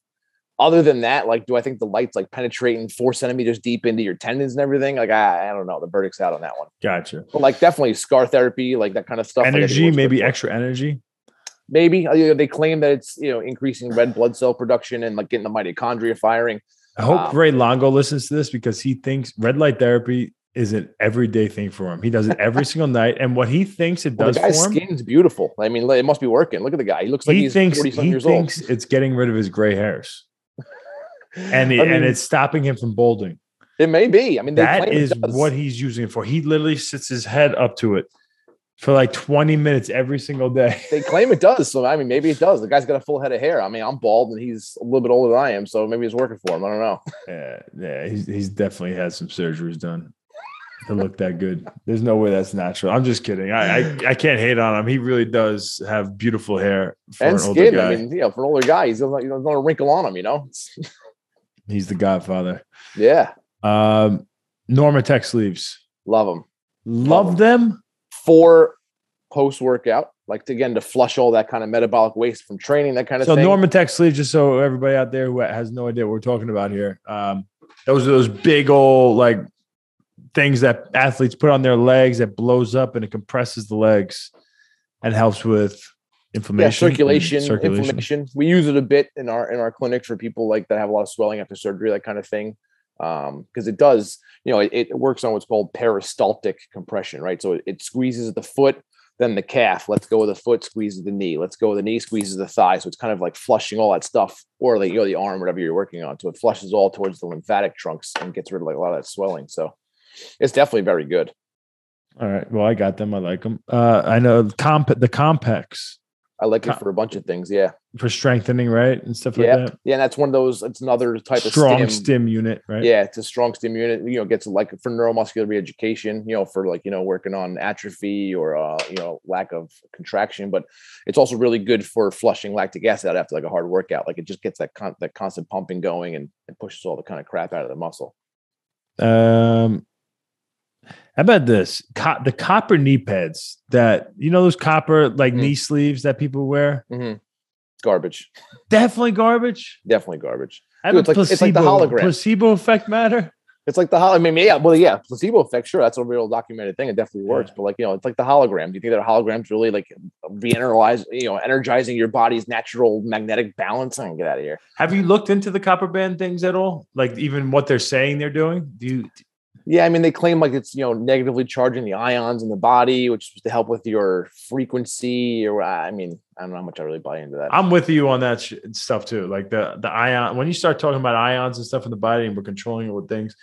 Other than that, like, do I think the light's like penetrating four centimeters deep into your tendons and everything? Like, I, I don't know. The verdict's out on that one. Gotcha. But like, definitely scar therapy, like that kind of stuff. like, Energy, good maybe for extra energy. Maybe Uh, you know, they claim that it's you know increasing red blood cell production and like getting the mitochondria firing. I hope Um, Ray Longo listens to this because he thinks red light therapy is an everyday thing for him. He does it every [LAUGHS] single night, and what he thinks it Well, does the guy's for him, skin's beautiful. I mean, it must be working. Look at the guy. He looks like he he's thinks forty something he years thinks it's getting rid of his gray hairs, [LAUGHS] and it, I and it's stopping him from balding. It may be. I mean, they That is what he's using it for. He literally sits his head up to it for like 20 minutes every single day. [LAUGHS] they claim it does. So I mean, maybe it does. The guy's got a full head of hair. I mean, I'm bald and he's a little bit older than I am, so maybe it's working for him. I don't know. [LAUGHS] Yeah, yeah, he's he's definitely had some surgeries done to look that good. There's no way that's natural. I'm just kidding. I I, I can't hate on him. He really does have beautiful hair for and an older skin. guy. I mean, you know, for an older guy, he's not, not a wrinkle on him. You know. [LAUGHS] He's the Godfather. yeah, Um, Normatec sleeves. love him. Love them. For post workout, like to, again to flush all that kind of metabolic waste from training, that kind of thing. So thing. Normatec sleeves, just so everybody out there who has no idea what we're talking about here. Um, those are those big old like things that athletes put on their legs that blows up and it compresses the legs and helps with yeah, inflammation, and circulation, inflammation. We use it a bit in our in our clinics for people like that have a lot of swelling after surgery, that kind of thing. Um, because it does, you know, it, it works on what's called peristaltic compression, right? So it, it squeezes the foot, then the calf. Let's go with the foot, squeezes the knee. Let's go with the knee, squeezes the thigh. So it's kind of like flushing all that stuff, or like you know, the arm, whatever you're working on. So it flushes all towards the lymphatic trunks and gets rid of like a lot of that swelling. So it's definitely very good. All right. Well, I got them. I like them. Uh, I know comp the Compex. I like it for a bunch of things. Yeah. For strengthening, right, and stuff like Yeah. that. Yeah. And that's one of those, it's another type Strong of strong stim. unit, right? Yeah, it's a strong stim unit. You know, gets like for neuromuscular re-education. You know, for like you know working on atrophy or uh, you know lack of contraction. But it's also really good for flushing lactic acid out after like a hard workout. Like it just gets that con- that constant pumping going and it pushes all the kind of crap out of the muscle. Um, how about this? Co- the copper knee pads that you know those copper like Mhm. knee sleeves that people wear. Garbage, Definitely garbage. definitely garbage. Dude, it's like- it's like the hologram. Placebo effect matter. It's like the hol- I mean, yeah, well, yeah, placebo effect. Sure, that's a real documented thing. It definitely works. Yeah. But like you know, it's like the hologram. Do you think that hologram's really like re-energize, you know, energizing your body's natural magnetic balance? I get out of here. Have you looked into the copper band things at all? Like even what they're saying they're doing? Do you? Yeah, I mean they claim like it's you know negatively charging the ions in the body, which is to help with your frequency. Or I mean, I don't know how much I really buy into that. I'm with you on that sh- stuff too. Like the the ion when you start talking about ions and stuff in the body and we're controlling it with things,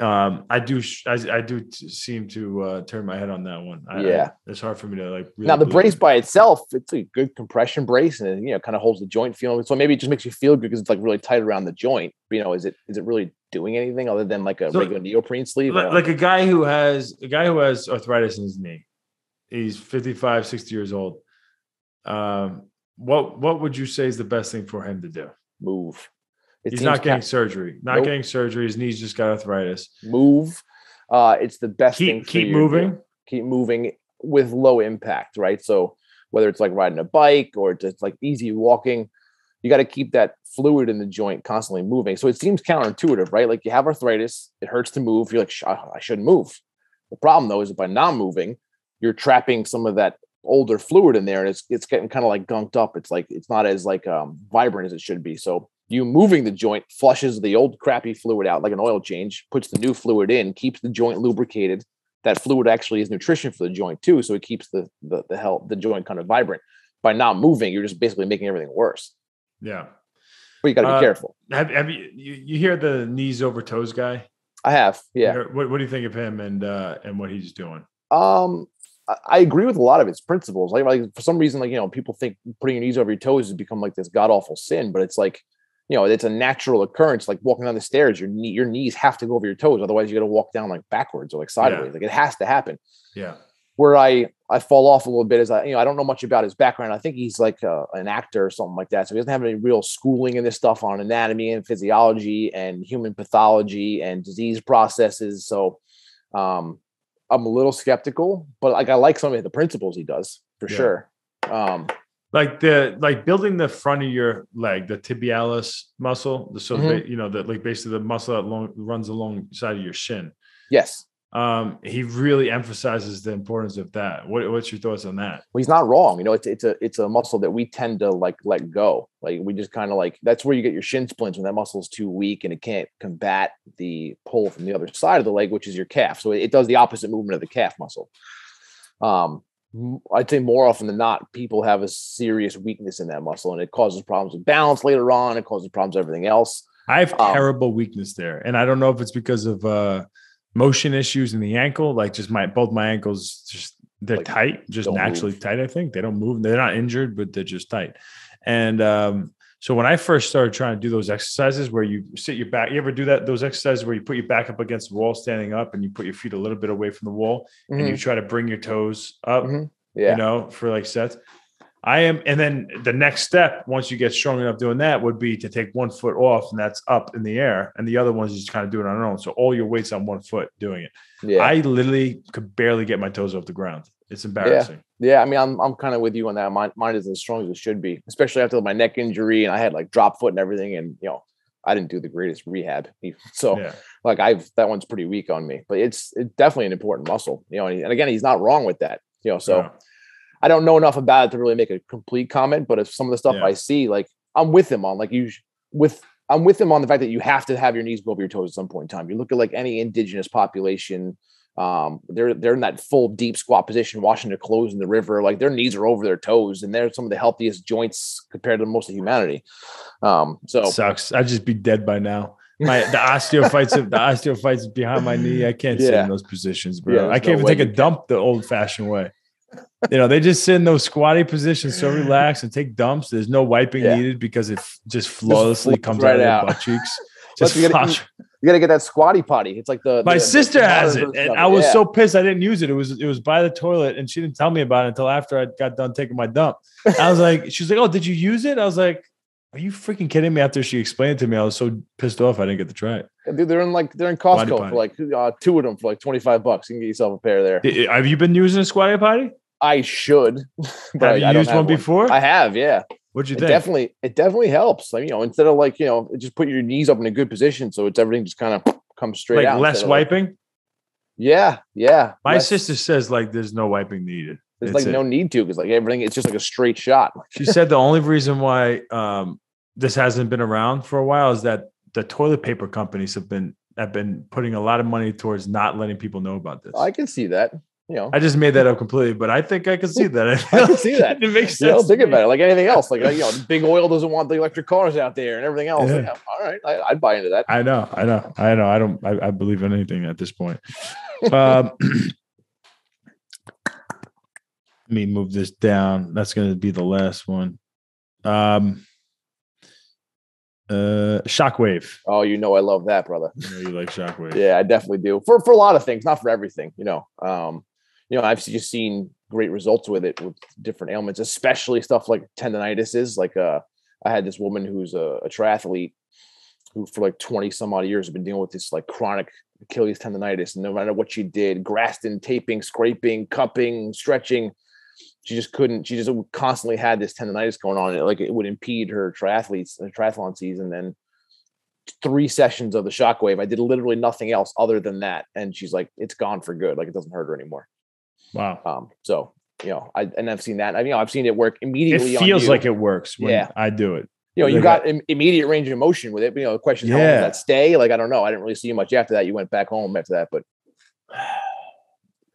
um, I do sh- I, I do seem to uh, turn my head on that one. I, Yeah. I- it's hard for me to like. Really now the brace it. by itself, it's a good compression brace, and it, you know kind of holds the joint feeling. So maybe it just makes you feel good because it's like really tight around the joint. But, you know, is it is it really doing anything other than like a So- regular neoprene sleeve? Like, like a guy who has a guy who has arthritis in his knee. He's 55, 60 years old. Um, what what would you say is the best thing for him to do? move. It He's not getting surgery. Not Nope. getting surgery. His knees just got arthritis. move. Uh, it's the best thing. Keep for keep moving. keep moving with low impact, right? So whether it's like riding a bike or just like easy walking, you got to keep that fluid in the joint constantly moving. So it seems counterintuitive, right? Like you have arthritis, it hurts to move. You're like, I shouldn't move. The problem though is that by not moving, you're trapping some of that older fluid in there, and it's it's getting kind of like gunked up. It's like it's not as like um, vibrant as it should be. So you moving the joint flushes the old crappy fluid out like an oil change, puts the new fluid in, keeps the joint lubricated, that fluid actually is nutrition for the joint too. So it keeps the the the health the joint kind of vibrant. By not moving, you're just basically making everything worse. Yeah. But you got to be Uh, careful. Have, have you, you you hear the knees over toes guy? I have, yeah. What, what do you think of him and uh, and what he's doing? Um, I, agree with a lot of its principles. Like, like for some reason, like you know, people think putting your knees over your toes has become like this god awful sin, but it's like, you know, it's a natural occurrence. Like walking down the stairs, your knee, your knees have to go over your toes, otherwise you got to walk down like backwards or like sideways. Like it has to happen. Yeah. where I I fall off a little bit is I you know I don't know much about his background. I think he's like uh an actor or something like that, so he doesn't have any real schooling in this stuff on anatomy and physiology and human pathology and disease processes. So um, I'm a little skeptical, but like I like some of the principles he does for Yeah. sure. Um, Like the like building the front of your leg, the tibialis muscle, the so Mhm. you know that like basically the muscle that long, runs alongside of your shin. yes, Um, he really emphasizes the importance of that. What, what's your thoughts on that? well, he's not wrong. You know, it's it's a it's a muscle that we tend to like let go. Like we just kind of like that's where you get your shin splints when that muscle is too weak and it can't combat the pull from the other side of the leg, which is your calf. So it, it does the opposite movement of the calf muscle. Um, I'd say more often than not, people have a serious weakness in that muscle, and it causes problems with balance later on. It causes problems with everything else. I have Um, terrible weakness there, and I don't know if it's because of uh, motion issues in the ankle. Like just my both my ankles just they're Like, tight, just naturally move. tight. I think they don't move. They're not injured, but they're just tight. And um, so when I first started trying to do those exercises where you sit your back, you ever do that? Those exercises where you put your back up against the wall, standing up, and you put your feet a little bit away from the wall, and you Mhm. try to bring your toes up. Mhm. Yeah. You know, for like sets. I am, and then the next step, once you get strong enough doing that, would be to take one foot off, and that's up in the air, and the other one's just kind of doing it on their own. So all your weight's on one foot doing it. yeah. I literally could barely get my toes off the ground. It's embarrassing. Yeah, I mean, I'm I'm kind of with you on that. Mine, mine isn't as strong as it should be, especially after my neck injury and I had like drop foot and everything. And you know, I didn't do the greatest rehab, [LAUGHS] so Yeah. like I've that one's pretty weak on me. But it's it's definitely an important muscle, you know. And, and again, he's not wrong with that, you know. So Yeah. I don't know enough about it to really make a complete comment. But if some of the stuff Yeah. I see, like I'm with him on, like you with I'm with him on the fact that you have to have your knees go over your toes at some point in time. You look at like any indigenous population, um, they're they're in that full deep squat position, washing their clothes in the river. Like their knees are over their toes, and they're some of the healthiest joints compared to most of humanity. Um, so Sucks. I'd just be dead by now. My the [LAUGHS] osteophytes, the osteophytes behind my knee. I can't sit in those positions, bro. Yeah, I can't no even take a dump the old-fashioned way. You know, they just sit in those squatty positions, so relaxed and take dumps. There's no wiping Yeah. needed because it f- just flawlessly flows comes right out of out. their butt cheeks. Just flush. You got to get that squatty potty. It's like the My the- the sister has it, and I was Yeah. so pissed I didn't use it. It was it was by the toilet, and she didn't tell me about it until after I got done taking my dump. I was like, [LAUGHS] she's like, "Oh, did you use it?" I was like, "Are you freaking kidding me?" After she explained to me, I was so pissed off I didn't get to try it. Dude, they're in like they're in Costco for like uh, two of them for like twenty five bucks. You can get yourself a pair there. Did- Have you been using a squatty potty? I should, [LAUGHS] but Have I, you I used have one before? I have, yeah. What'd you It think? definitely, it definitely helps. Like you know, instead of like you know, just put your knees up in a good position, so it's everything just kind of comes straight like out. less of, like- wiping. yeah, yeah. My less- sister says like there's no wiping needed. there's That's like it. no need to because like everything, it's just like a straight shot. [LAUGHS] She said the only reason why um, this hasn't been around for a while is that the toilet paper companies have been have been putting a lot of money towards not letting people know about this. I can see that. You know, I just made that up completely, but I think I can see that. [LAUGHS] I can see that. [LAUGHS] it makes sense. You know, think about it like anything else. Like you know, [LAUGHS] big oil doesn't want the electric cars out there and everything else. Yeah. Like, all right, I, I'd buy into that. I know, I know, I know. I don't. I, I believe in anything at this point. Um, [CLEARS THROAT] let me move this down. That's going to be the last one. Um, uh, Shockwave. Oh, you know, I love that, brother. I know you like Shockwave. Yeah, I definitely do. For for a lot of things, not for everything. You know, um, you know, I've just seen great results with it with different ailments, especially stuff like tendonitis is. Like, uh, I had this woman who's a, a triathlete who, for like twenty some odd years, have been dealing with this like chronic Achilles tendonitis, and no matter what she did, Graston, taping, scraping, cupping, stretching, she just couldn't. She just constantly had this tendonitis going on. It, like it would impede her triathletes, her triathlon season. Then three sessions of the shockwave. I did literally nothing else other than that. And she's like, it's gone for good. Like it doesn't hurt her anymore. Wow. Um, so you know, I and I've seen that. I mean, you know, I've seen it work immediately. It feels like it works when Yeah. I do it. you know, you like got im- immediate range of motion with it. But, you know, the question is how long Yeah. does that stay? Like, I don't know. I didn't really see you much after that. You went back home after that, but [SIGHS]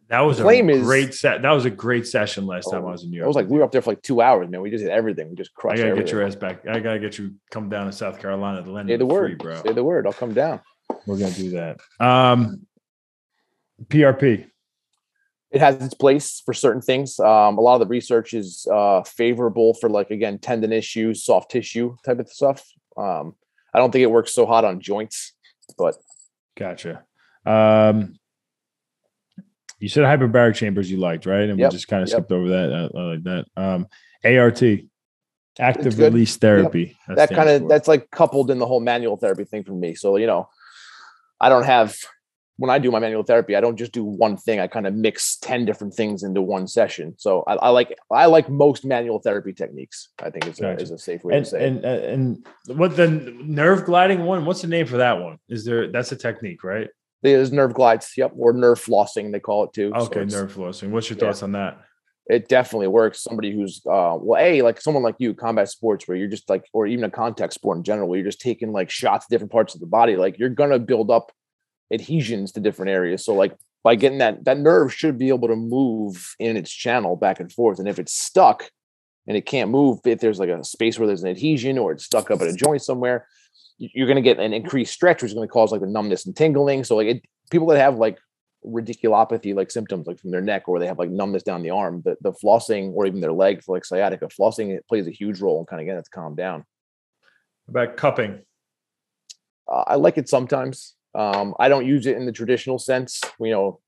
That was a claim is- great set. That was a great session last time Oh, I was in New York. it York. was like we were up there for like two hours, man. We just did everything. We just crushed. I gotta everything. get your ass back. I gotta get you come down to South Carolina to lend Say the free, word, bro. Say the word. I'll come down. We're gonna do that. Um, PRP. It has its place for certain things. Um, a lot of the research is uh, favorable for like again tendon issues, soft tissue type of stuff. Um, I don't think it works so hot on joints, but Gotcha. Um, you said hyperbaric chambers you liked, right? And Yep, we just kind of yep. skipped over that. I, I like that. Um, ART, active release therapy. that stands kind of that's like coupled in the whole manual therapy thing for me. So you know, I don't have when I do my manual therapy, I don't just do one thing. I kind of mix ten different things into one session. So I, I like I like most manual therapy techniques. I think is a, is a safe way and to say. it. and and what the nerve gliding one? What's the name for that one? Is there that's a technique, right? There's nerve glides, yep, or nerve flossing they call it too. Okay, it's- nerve flossing. What's your Yeah. thoughts on that? it definitely works. Somebody who's uh well, a like someone like you, combat sports, where you're just like, or even a contact sport in general, where you're just taking like shots different parts of the body. Like you're gonna build up adhesions to different areas. So like by getting that that nerve should be able to move in its channel back and forth. And if it's stuck and it can't move, if there's like a space where there's an adhesion or it's stuck up at a joint somewhere, you- you're gonna get an increased stretch, which is gonna cause like the numbness and tingling. So like it, people that have like radiculopathy like symptoms like from their neck or they have like numbness down the arm the, the flossing or even their leg for like sciatica flossing it plays a huge role in kind of getting it to calm down About cupping. uh, i like it sometimes um, i don't use it in the traditional sense you know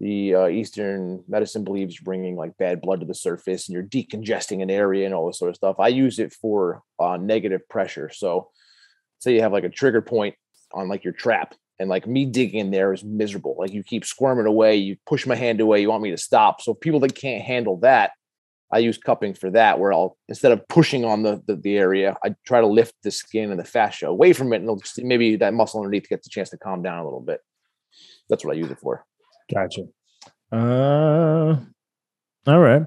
the uh, eastern medicine believes bringing like bad blood to the surface and you're decongesting an area and all this sort of stuff. I use it for uh, negative pressure. So say you have like a trigger point on like your trap and like me digging in there is miserable. Like you keep squirming away you push my hand away you want me to stop. So people that can't handle that i use cupping for that where i'll instead of pushing on the the, the area i try to lift the skin and the fascia away from it and maybe that muscle underneath gets a chance to calm down a little bit that's what i use it for Gotcha. Uh, all right.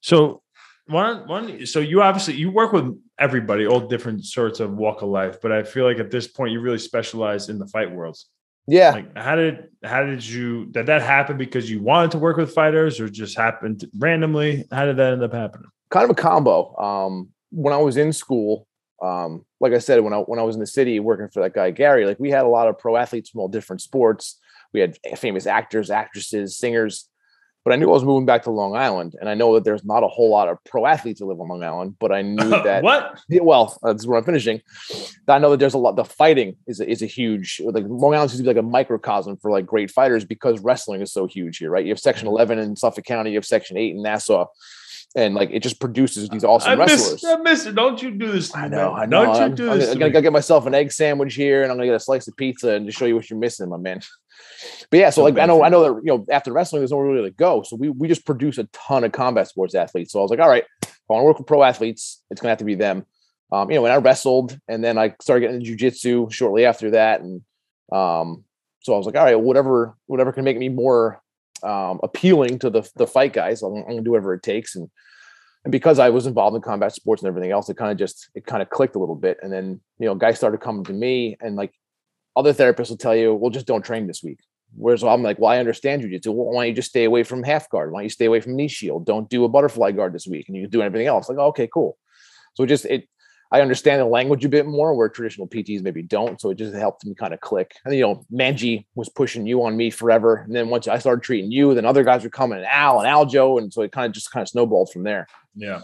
So one one. So you obviously you work with everybody, all different sorts of walk of life. But I feel like at this point you really specialize in the fight worlds. Yeah Like how did how did you did that happen because you wanted to work with fighters or just happened randomly? How did that end up happening? kind of a combo. Um, when I was in school, um, like I said, when I when I was in the city working for that guy Gary, like we had a lot of pro athletes from all different sports. We had famous actors, actresses, singers. But I knew I was moving back to Long Island, and I know that there's not a whole lot of pro athletes that live on Long Island. But I knew [LAUGHS] that what? yeah, well, uh, that's where I'm finishing. I know that there's a lot. The fighting is a, is a huge like Long Island seems to be like a microcosm for like great fighters because wrestling is so huge here, right? You have Section mm-hmm. 11 in Suffolk County, you have Section 8 in Nassau, and like it just produces these awesome I miss wrestlers. I miss it. Don't you do this I know, man. I know. Don't I'm, do I'm this gonna, to gonna go get myself an egg sandwich here, and I'm gonna get a slice of pizza and just show you what you're missing, my man. [LAUGHS] But yeah, so like I know, I know that you know after wrestling, there's nowhere really to go. So we we just produce a ton of combat sports athletes. So I was like, all right, if I want to work with pro athletes, it's gonna have to be them. Um, you know, when I wrestled, and then I started getting into jujitsu shortly after that, and um, so I was like, all right, whatever, whatever can make me more um, appealing to the the fight guys, I'm, I'm gonna do whatever it takes, and and because I was involved in combat sports and everything else, it kind of just it kind of clicked a little bit. And then you know, guys started coming to me, and like other therapists will tell you, well, just don't train this week. Whereas I'm like, well, I understand you. Well, why don't you just stay away from half guard? Why don't you stay away from knee shield? Don't do a butterfly guard this week, and you do everything else. Like, okay, cool. So it just it, I understand the language a bit more where traditional PTs maybe don't. So it just helped me kind of click. And you know, Manji was pushing you on me forever, and then once I started treating you, then other guys were coming, and Al and Aljo, and so it kind of just kind of snowballed from there. Yeah.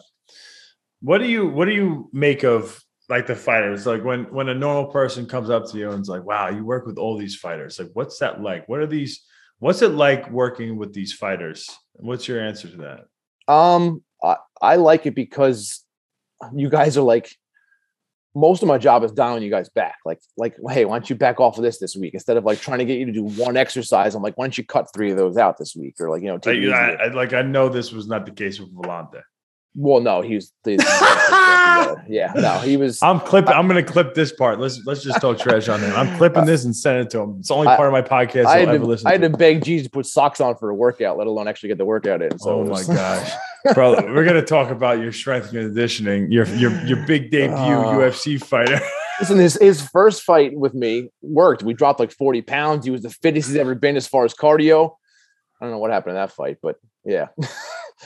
What do you What do you make of like the fighters like when when a normal person comes up to you and is like wow you work with all these fighters like what's that like what are these what's it like working with these fighters what's your answer to that um i, I like it because you guys are like most of my job is dialing you guys back like like hey why don't you back off of this this week instead of like trying to get you to do one exercise i'm like why don't you cut three of those out this week or like you know take I, I, like i know this was not the case with Villante well, no, he was. The, [LAUGHS] yeah, no, he was. I'm clipping. I'm going to clip this part. Let's let's just talk trash on him. I'm clipping this and send it to him. It's the only part of my podcast I had, to, listen I had to, to beg Jesus to put socks on for a workout, let alone actually get the workout in. So oh my gosh, bro, we're going to talk about your strength and conditioning, your your your big debut uh, UFC fighter. Listen, his his first fight with me worked. We dropped like 40 pounds. He was the fittest he's ever been as far as cardio. I don't know what happened in that fight, but yeah.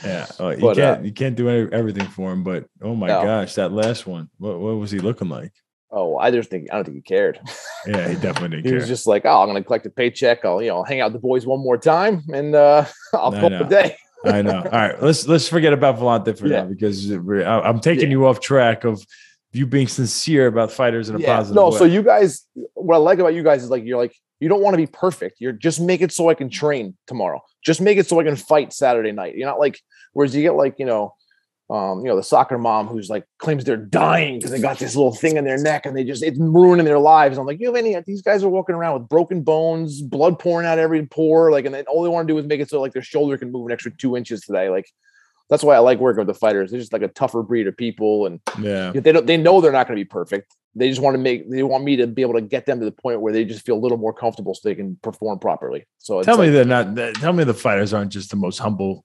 Yeah, oh, [LAUGHS] you but, can't uh, you can't do everything for him. But oh my no. gosh, that last one, what what was he looking like? Oh, I just think I don't think he cared. [LAUGHS] Yeah, he definitely didn't he care. was just like, oh, I'm gonna collect a paycheck. I'll you know hang out with the boys one more time, and uh, [LAUGHS] I'll call it a day. I know. All right, let's let's forget about Villante for yeah. now because I'm taking yeah. you off track of you being sincere about fighters in a yeah. positive no, way. so you guys, what I like about you guys is like you're like you don't want to be perfect. You're just make it so I can train tomorrow. Just make it so I can fight Saturday night. You're not like Whereas you get like, you know, um, you know, the soccer mom who's like claims they're dying because they got this little thing in their neck and they just it's ruining their lives. I'm like, you have any? These guys are walking around with broken bones, blood pouring out every pore, like, and then all they want to do is make it so like their shoulder can move an extra two inches today. Like, that's why I like working with the fighters. They're just like a tougher breed of people, and yeah, they don't they know they're not going to be perfect. They just want to make they want me to be able to get them to the point where they just feel a little more comfortable so they can perform properly. So tell me like, they're not. Tell me the fighters aren't just the most humble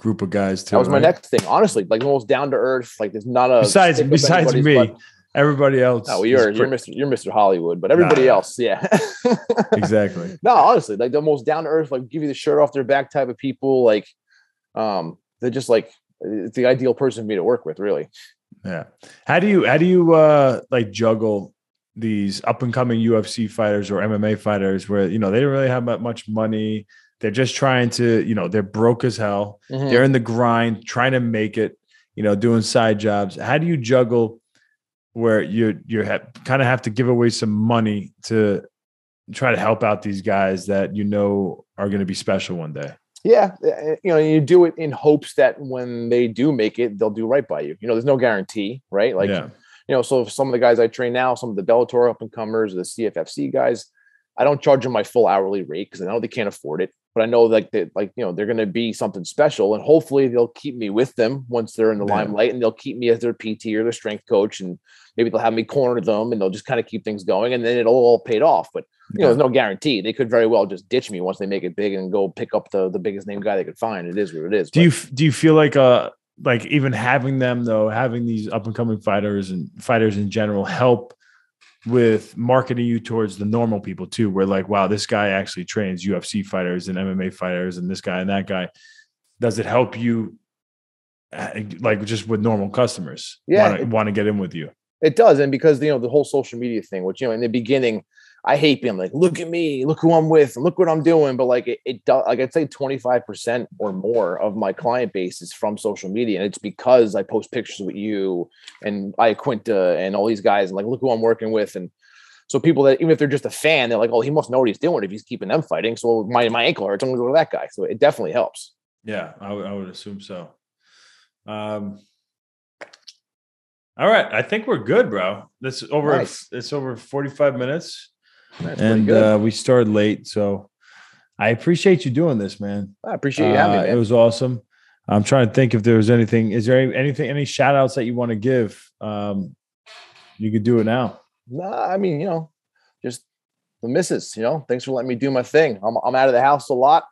group of guys too. That was my next thing, honestly. Like the most down to earth. Like there's not a besides besides me, butt. everybody else. No, well, you're you're Mr. You're Mr. Hollywood, but everybody nah, else, yeah, [LAUGHS] exactly. No, honestly, like the most down to earth, like give you the shirt off their back type of people. Like, um, they're just like it's the ideal person for me to work with, really. Yeah. How do you how do you uh like juggle these up and coming UFC fighters or MMA fighters where you know they don't really have that much money? They're just trying to, you know, they're broke as hell. Mm-hmm. They're in the grind, trying to make it, you know, doing side jobs. How do you juggle where you you have, kind of have to give away some money to try to help out these guys that you know are going to be special one day? Yeah, eh, eh, you know, you do it in hopes that when they do make it, they'll do right by you. You know, there's no guarantee, right? Like, yeah. you know, so some of the guys I train now, some of the Bellator up and comers, the CFFC guys, I don't charge them my full hourly rate because I know they can't afford it but I know like that, like you know, they're going to be something special, and hopefully they'll keep me with them once they're in the yeah. limelight, and they'll keep me as their PT or their strength coach, and maybe they'll have me corner them, and they'll just kind of keep things going, and then it'll all paid off. But you yeah. know, there's no guarantee. They could very well just ditch me once they make it big and go pick up the the biggest name guy they could find. It is what it is. Do but, you do you feel like uh like even having them though, having these up and coming fighters and fighters in general help? With marketing you towards the normal people too where like wow this guy actually trains ufc fighters and mma fighters and this guy and that guy. Does it help you uh, like just with normal customers? Yeah want to get in with you? It does and because you know the whole social media thing which you know in the beginning I hate being like, look at me, look who I'm with, look what I'm doing. But like it, it does like I'd say 25% or more of my client base is from social media. And it's because I post pictures with you and Iaquinta and all these guys and like look who I'm working with. And so people that even if they're just a fan, they're like, oh, he must know what he's doing if he's keeping them fighting. So my my ankle hurts, I'm gonna go to that guy. So it definitely helps. Yeah, I, w- I would assume so. Um all right, I think we're good, bro. This over. Nice. It's over forty-five minutes. That's and uh, we started late, so I appreciate you doing this, man. I appreciate you having uh, me. It was awesome. I'm trying to think if there was anything. Is there any, anything, any shout outs that you want to give? Um, you could do it now. Nah, I mean, you know, just the misses, you know, thanks for letting me do my thing. I'm, I'm out of the house a lot.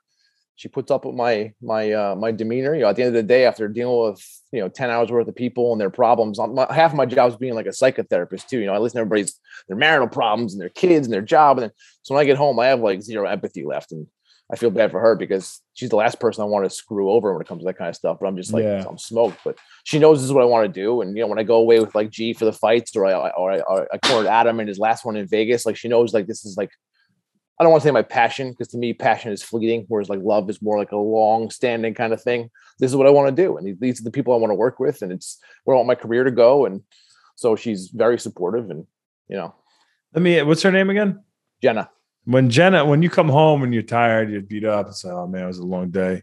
She puts up with my my uh, my demeanor. You know, at the end of the day, after dealing with you know ten hours worth of people and their problems, my, half of my job is being like a psychotherapist too. You know, I listen to everybody's their marital problems and their kids and their job, and then so when I get home, I have like zero empathy left, and I feel bad for her because she's the last person I want to screw over when it comes to that kind of stuff. But I'm just like yeah. I'm smoked. But she knows this is what I want to do, and you know, when I go away with like G for the fights, or I or I, or I cornered Adam in his last one in Vegas, like she knows like this is like I don't want to say my passion because to me, passion is fleeting, whereas like love is more like a long standing kind of thing. This is what I want to do. And these are the people I want to work with. And it's where I want my career to go. And so she's very supportive and, you know. Let me, what's her name again? Jenna. When Jenna, when you come home and you're tired, you're beat up, it's like, oh man, it was a long day.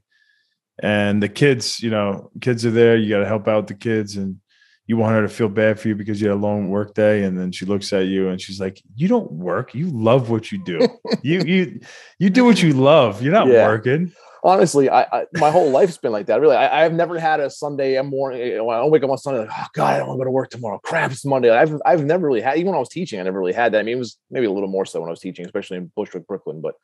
And the kids, you know, kids are there. You got to help out the kids. And you want her to feel bad for you because you had a long work day and then she looks at you and she's like you don't work. You love what you do. [LAUGHS] You you you do what you love. You're not yeah. working. Honestly I, I, my whole life's been like that really. I, have never had a sunday morning when i wake up on sunday like oh god i don't want to go to work tomorrow. Crap it's monday. I've i've never really had even when i was teaching i never really had that. I mean it was maybe a little more so when i was teaching especially in bushwick brooklyn but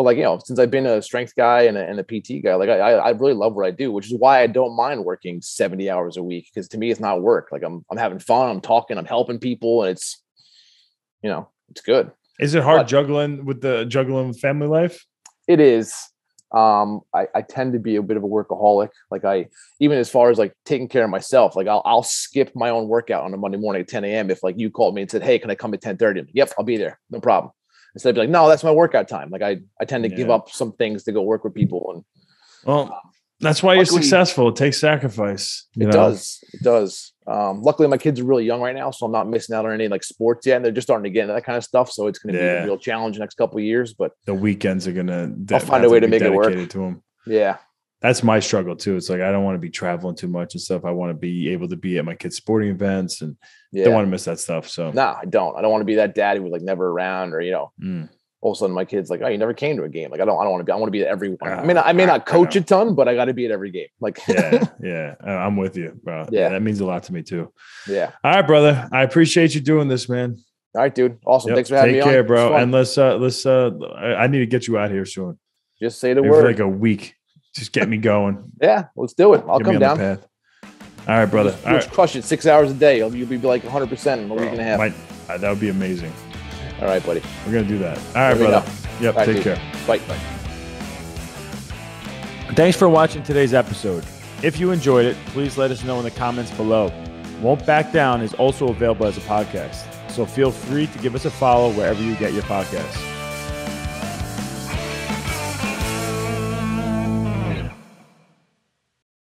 but like you know since i've been a strength guy and a, and a pt guy like I, I really love what i do which is why i don't mind working 70 hours a week because to me it's not work. Like i'm i'm having fun i'm talking i'm helping people and it's you know it's good. Is it hard but, juggling with the juggling family life? It is. Um I, I tend to be a bit of a workaholic. Like i even as far as like taking care of myself like i'll, I'll skip my own workout on a monday morning at 10 a.m if like you called me and said hey can i come at 10 30 yep i'll be there. No problem instead of like, no, that's my workout time. Like I, I tend to yeah. give up some things to go work with people. And well, that's why luckily, you're successful. It takes sacrifice. it know? does. It does. Um, luckily my kids are really young right now, so I'm not missing out on any like sports yet. And they're just starting to get into that kind of stuff. So it's going to yeah. be a real challenge the next couple of years, but the weekends are going to, I'll find a way to make it work to them. Yeah that's my struggle too. It's like I don't want to be traveling too much and stuff. I want to be able to be at my kids' sporting events and yeah. don't want to miss that stuff. So no, nah, I don't. I don't want to be that dad who was like never around or you know. Mm all of a sudden my kids like, oh, you never came to a game. Like I don't, I don't want to be. I want to be at every. Uh, I mean, I may not coach a ton, but I got to be at every game. Like yeah, [LAUGHS] yeah, I'm with you, bro. Yeah, that means a lot to me too. Yeah. All right, brother. I appreciate you doing this, man. All right, dude. Awesome. Yep. Thanks for having Take me care, on. bro. And let's uh let's uh I need to get you out here soon. Just say the Maybe word. like a week. Just get me going. yeah, let's do it. I'll get come down. All right, brother. All right. crush it six hours a day. You'll, you'll be like 100 percent in a week and a half. Might, uh, that would be amazing. All right, buddy. We're gonna do that. All right, brother. Yep. All take right, care. Bye. Bye. Thanks for watching today's episode. If you enjoyed it, please let us know in the comments below. Won't Back Down is also available as a podcast, so feel free to give us a follow wherever you get your podcasts.